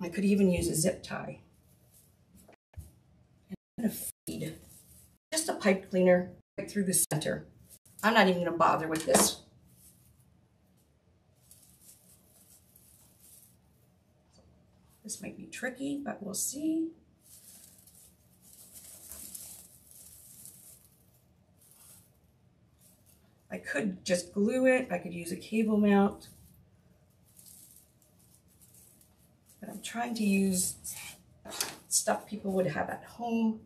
I could even use a zip tie. And I'm to feed just a pipe cleaner right through the center. I'm not even to bother with this. This might be tricky, but we'll see. I could just glue it. I could use a cable mount. But I'm trying to use stuff people would have at home.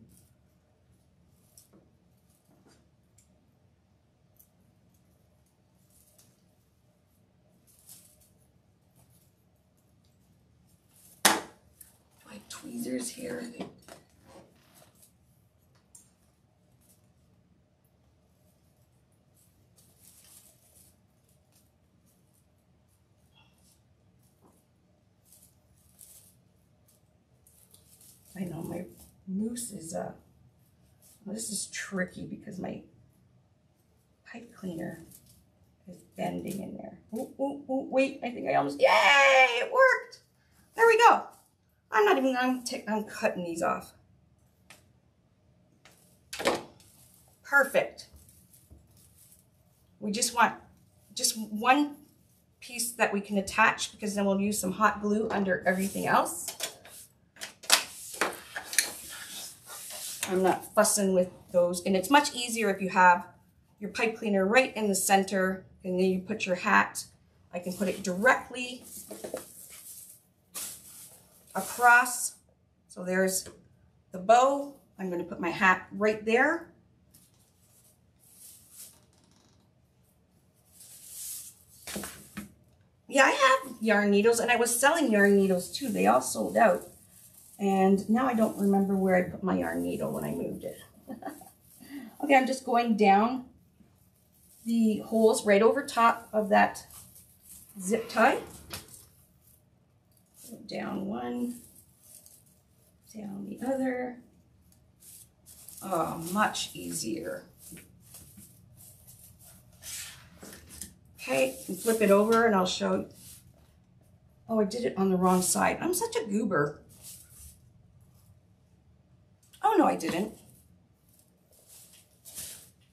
My tweezers here, they I know my mousse is, uh, well, this is tricky because my pipe cleaner is bending in there. Ooh, ooh, ooh, wait, I think I almost, yay, it worked. There we go. I'm not even, I'm cutting these off. Perfect. We just want just one piece that we can attach because then we'll use some hot glue under everything else. I'm not fussing with those. And it's much easier if you have your pipe cleaner right in the center and then you put your hat. I can put it directly across. So there's the bow. I'm going to put my hat right there. Yeah, I have yarn needles and I was selling yarn needles too. They all sold out. And now I don't remember where I put my yarn needle when I moved it. <laughs> okay, I'm just going down the holes right over top of that zip tie. Down one, down the other. Oh, much easier. Okay, flip it over and I'll show you. Oh, I did it on the wrong side. I'm such a goober. Oh, no, I didn't.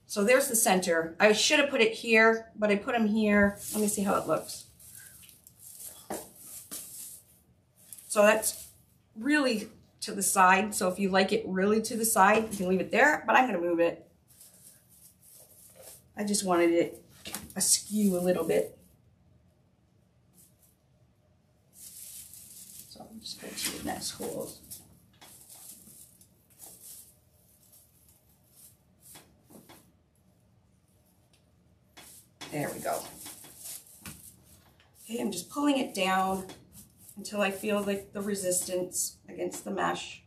So there's the center. I should have put it here, but I put them here. Let me see how it looks. So that's really to the side. So if you like it really to the side, you can leave it there, but I'm going to move it. I just wanted it askew a little bit. So I'm just going to the next holes. There we go. Okay, I'm just pulling it down until I feel like the resistance against the mesh.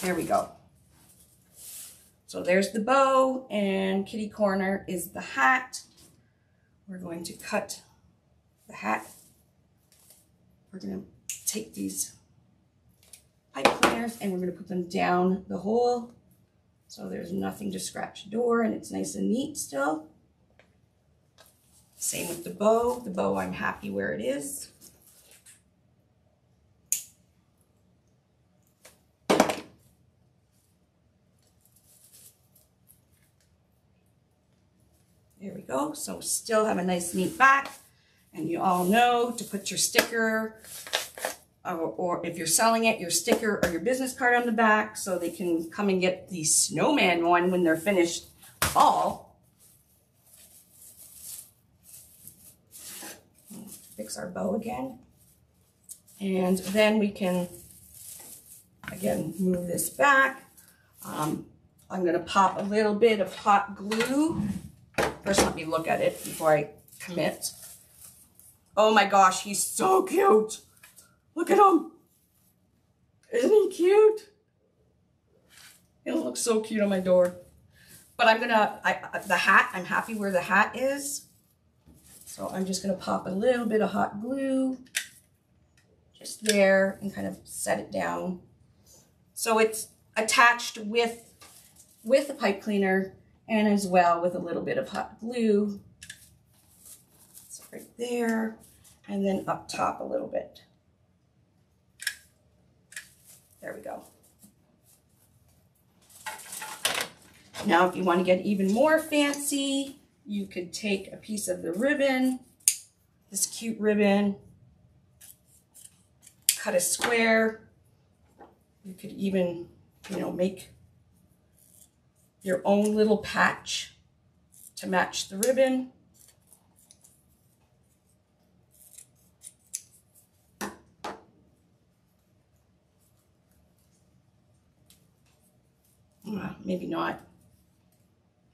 There we go. So there's the bow and kitty corner is the hat. We're going to cut the hat. We're going to take these pipe cleaners and we're going to put them down the hole so there's nothing to scratch the door and it's nice and neat still. Same with the bow. The bow, I'm happy where it is. There we go. So still have a nice neat back. And you all know to put your sticker or, or, if you're selling it, your sticker or your business card on the back so they can come and get the snowman one when they're finished fall. Fix our bow again. And then we can, again, move this back. Um, I'm to pop a little bit of hot glue. First, let me look at it before I commit. Oh my gosh, he's so cute. Look at him. Isn't he cute? He'll look so cute on my door. But I'm gonna, I, the hat, I'm happy where the hat is. So I'm just gonna pop a little bit of hot glue just there and kind of set it down. So it's attached with, with the pipe cleaner and as well with a little bit of hot glue. So right there and then up top a little bit. There we go. Now, if you want to get even more fancy, you could take a piece of the ribbon, this cute ribbon, cut a square. You could even, you know, make your own little patch to match the ribbon. Maybe not.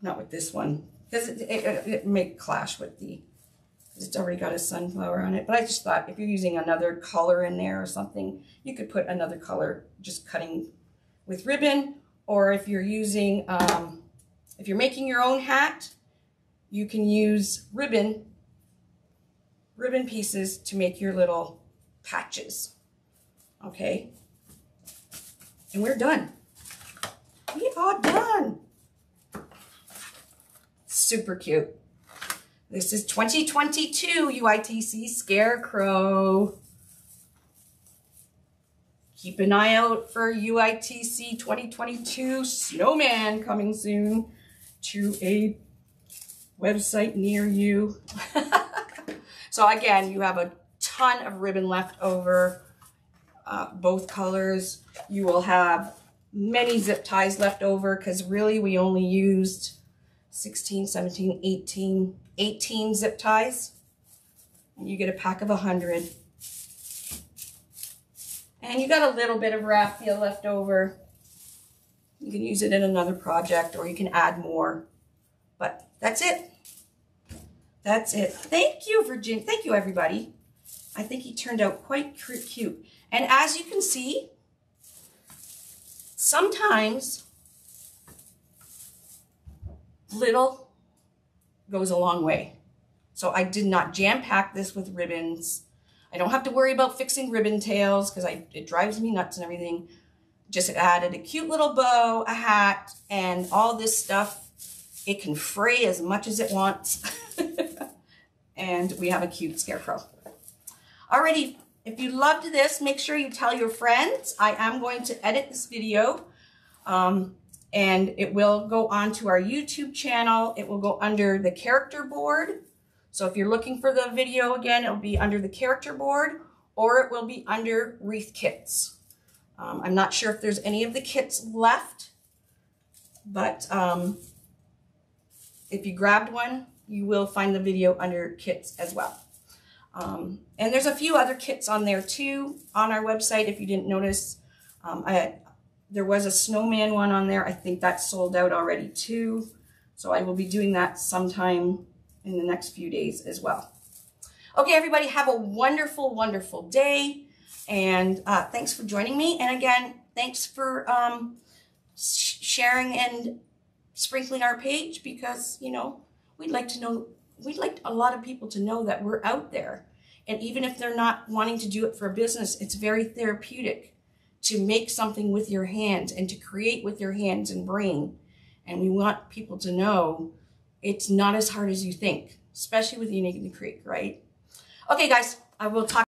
Not with this one. Because it, it, it, may clash with the It's already got a sunflower on it. But I just thought if you're using another color in there or something, you could put another color just cutting with ribbon. Or if you're using, um, if you're making your own hat, you can use ribbon, ribbon pieces to make your little patches. Okay. And we're done. We are done. Super cute. This is 2022 UITC Scarecrow. Keep an eye out for UITC 2022 Snowman coming soon to a website near you. <laughs> so again, you have a ton of ribbon left over, uh, both colors. You will have many zip ties left over because really we only used 16, 17, 18, 18 zip ties. And you get a pack of 100. And you got a little bit of raffia left over. You can use it in another project or you can add more. But that's it. That's it. Thank you, Virginia. Thank you, everybody. I think he turned out quite cute. And as you can see, sometimes little goes a long way. So I did not jam pack this with ribbons. I don't have to worry about fixing ribbon tails because it drives me nuts and everything. Just added a cute little bow, a hat, and all this stuff. It can fray as much as it wants. <laughs> and we have a cute scarecrow. Alrighty, if you loved this, make sure you tell your friends. I am going to edit this video. Um, and it will go onto our YouTube channel. It will go under the character board. So if you're looking for the video again, it'll be under the character board or it will be under wreath kits. Um, I'm not sure if there's any of the kits left, but um, if you grabbed one, you will find the video under kits as well. Um, and there's a few other kits on there too on our website if you didn't notice. Um, I, there was a snowman one on there. I think that's sold out already too. So I will be doing that sometime in the next few days as well. Okay, everybody, have a wonderful, wonderful day. And uh, thanks for joining me. And again, thanks for um, sharing and sprinkling our page because, you know, we'd like to know, we'd like a lot of people to know that we're out there. And even if they're not wanting to do it for a business, it's very therapeutic to make something with your hands and to create with your hands and brain. And we want people to know it's not as hard as you think, especially with Unique in the Creek, right? Okay, guys, I will talk.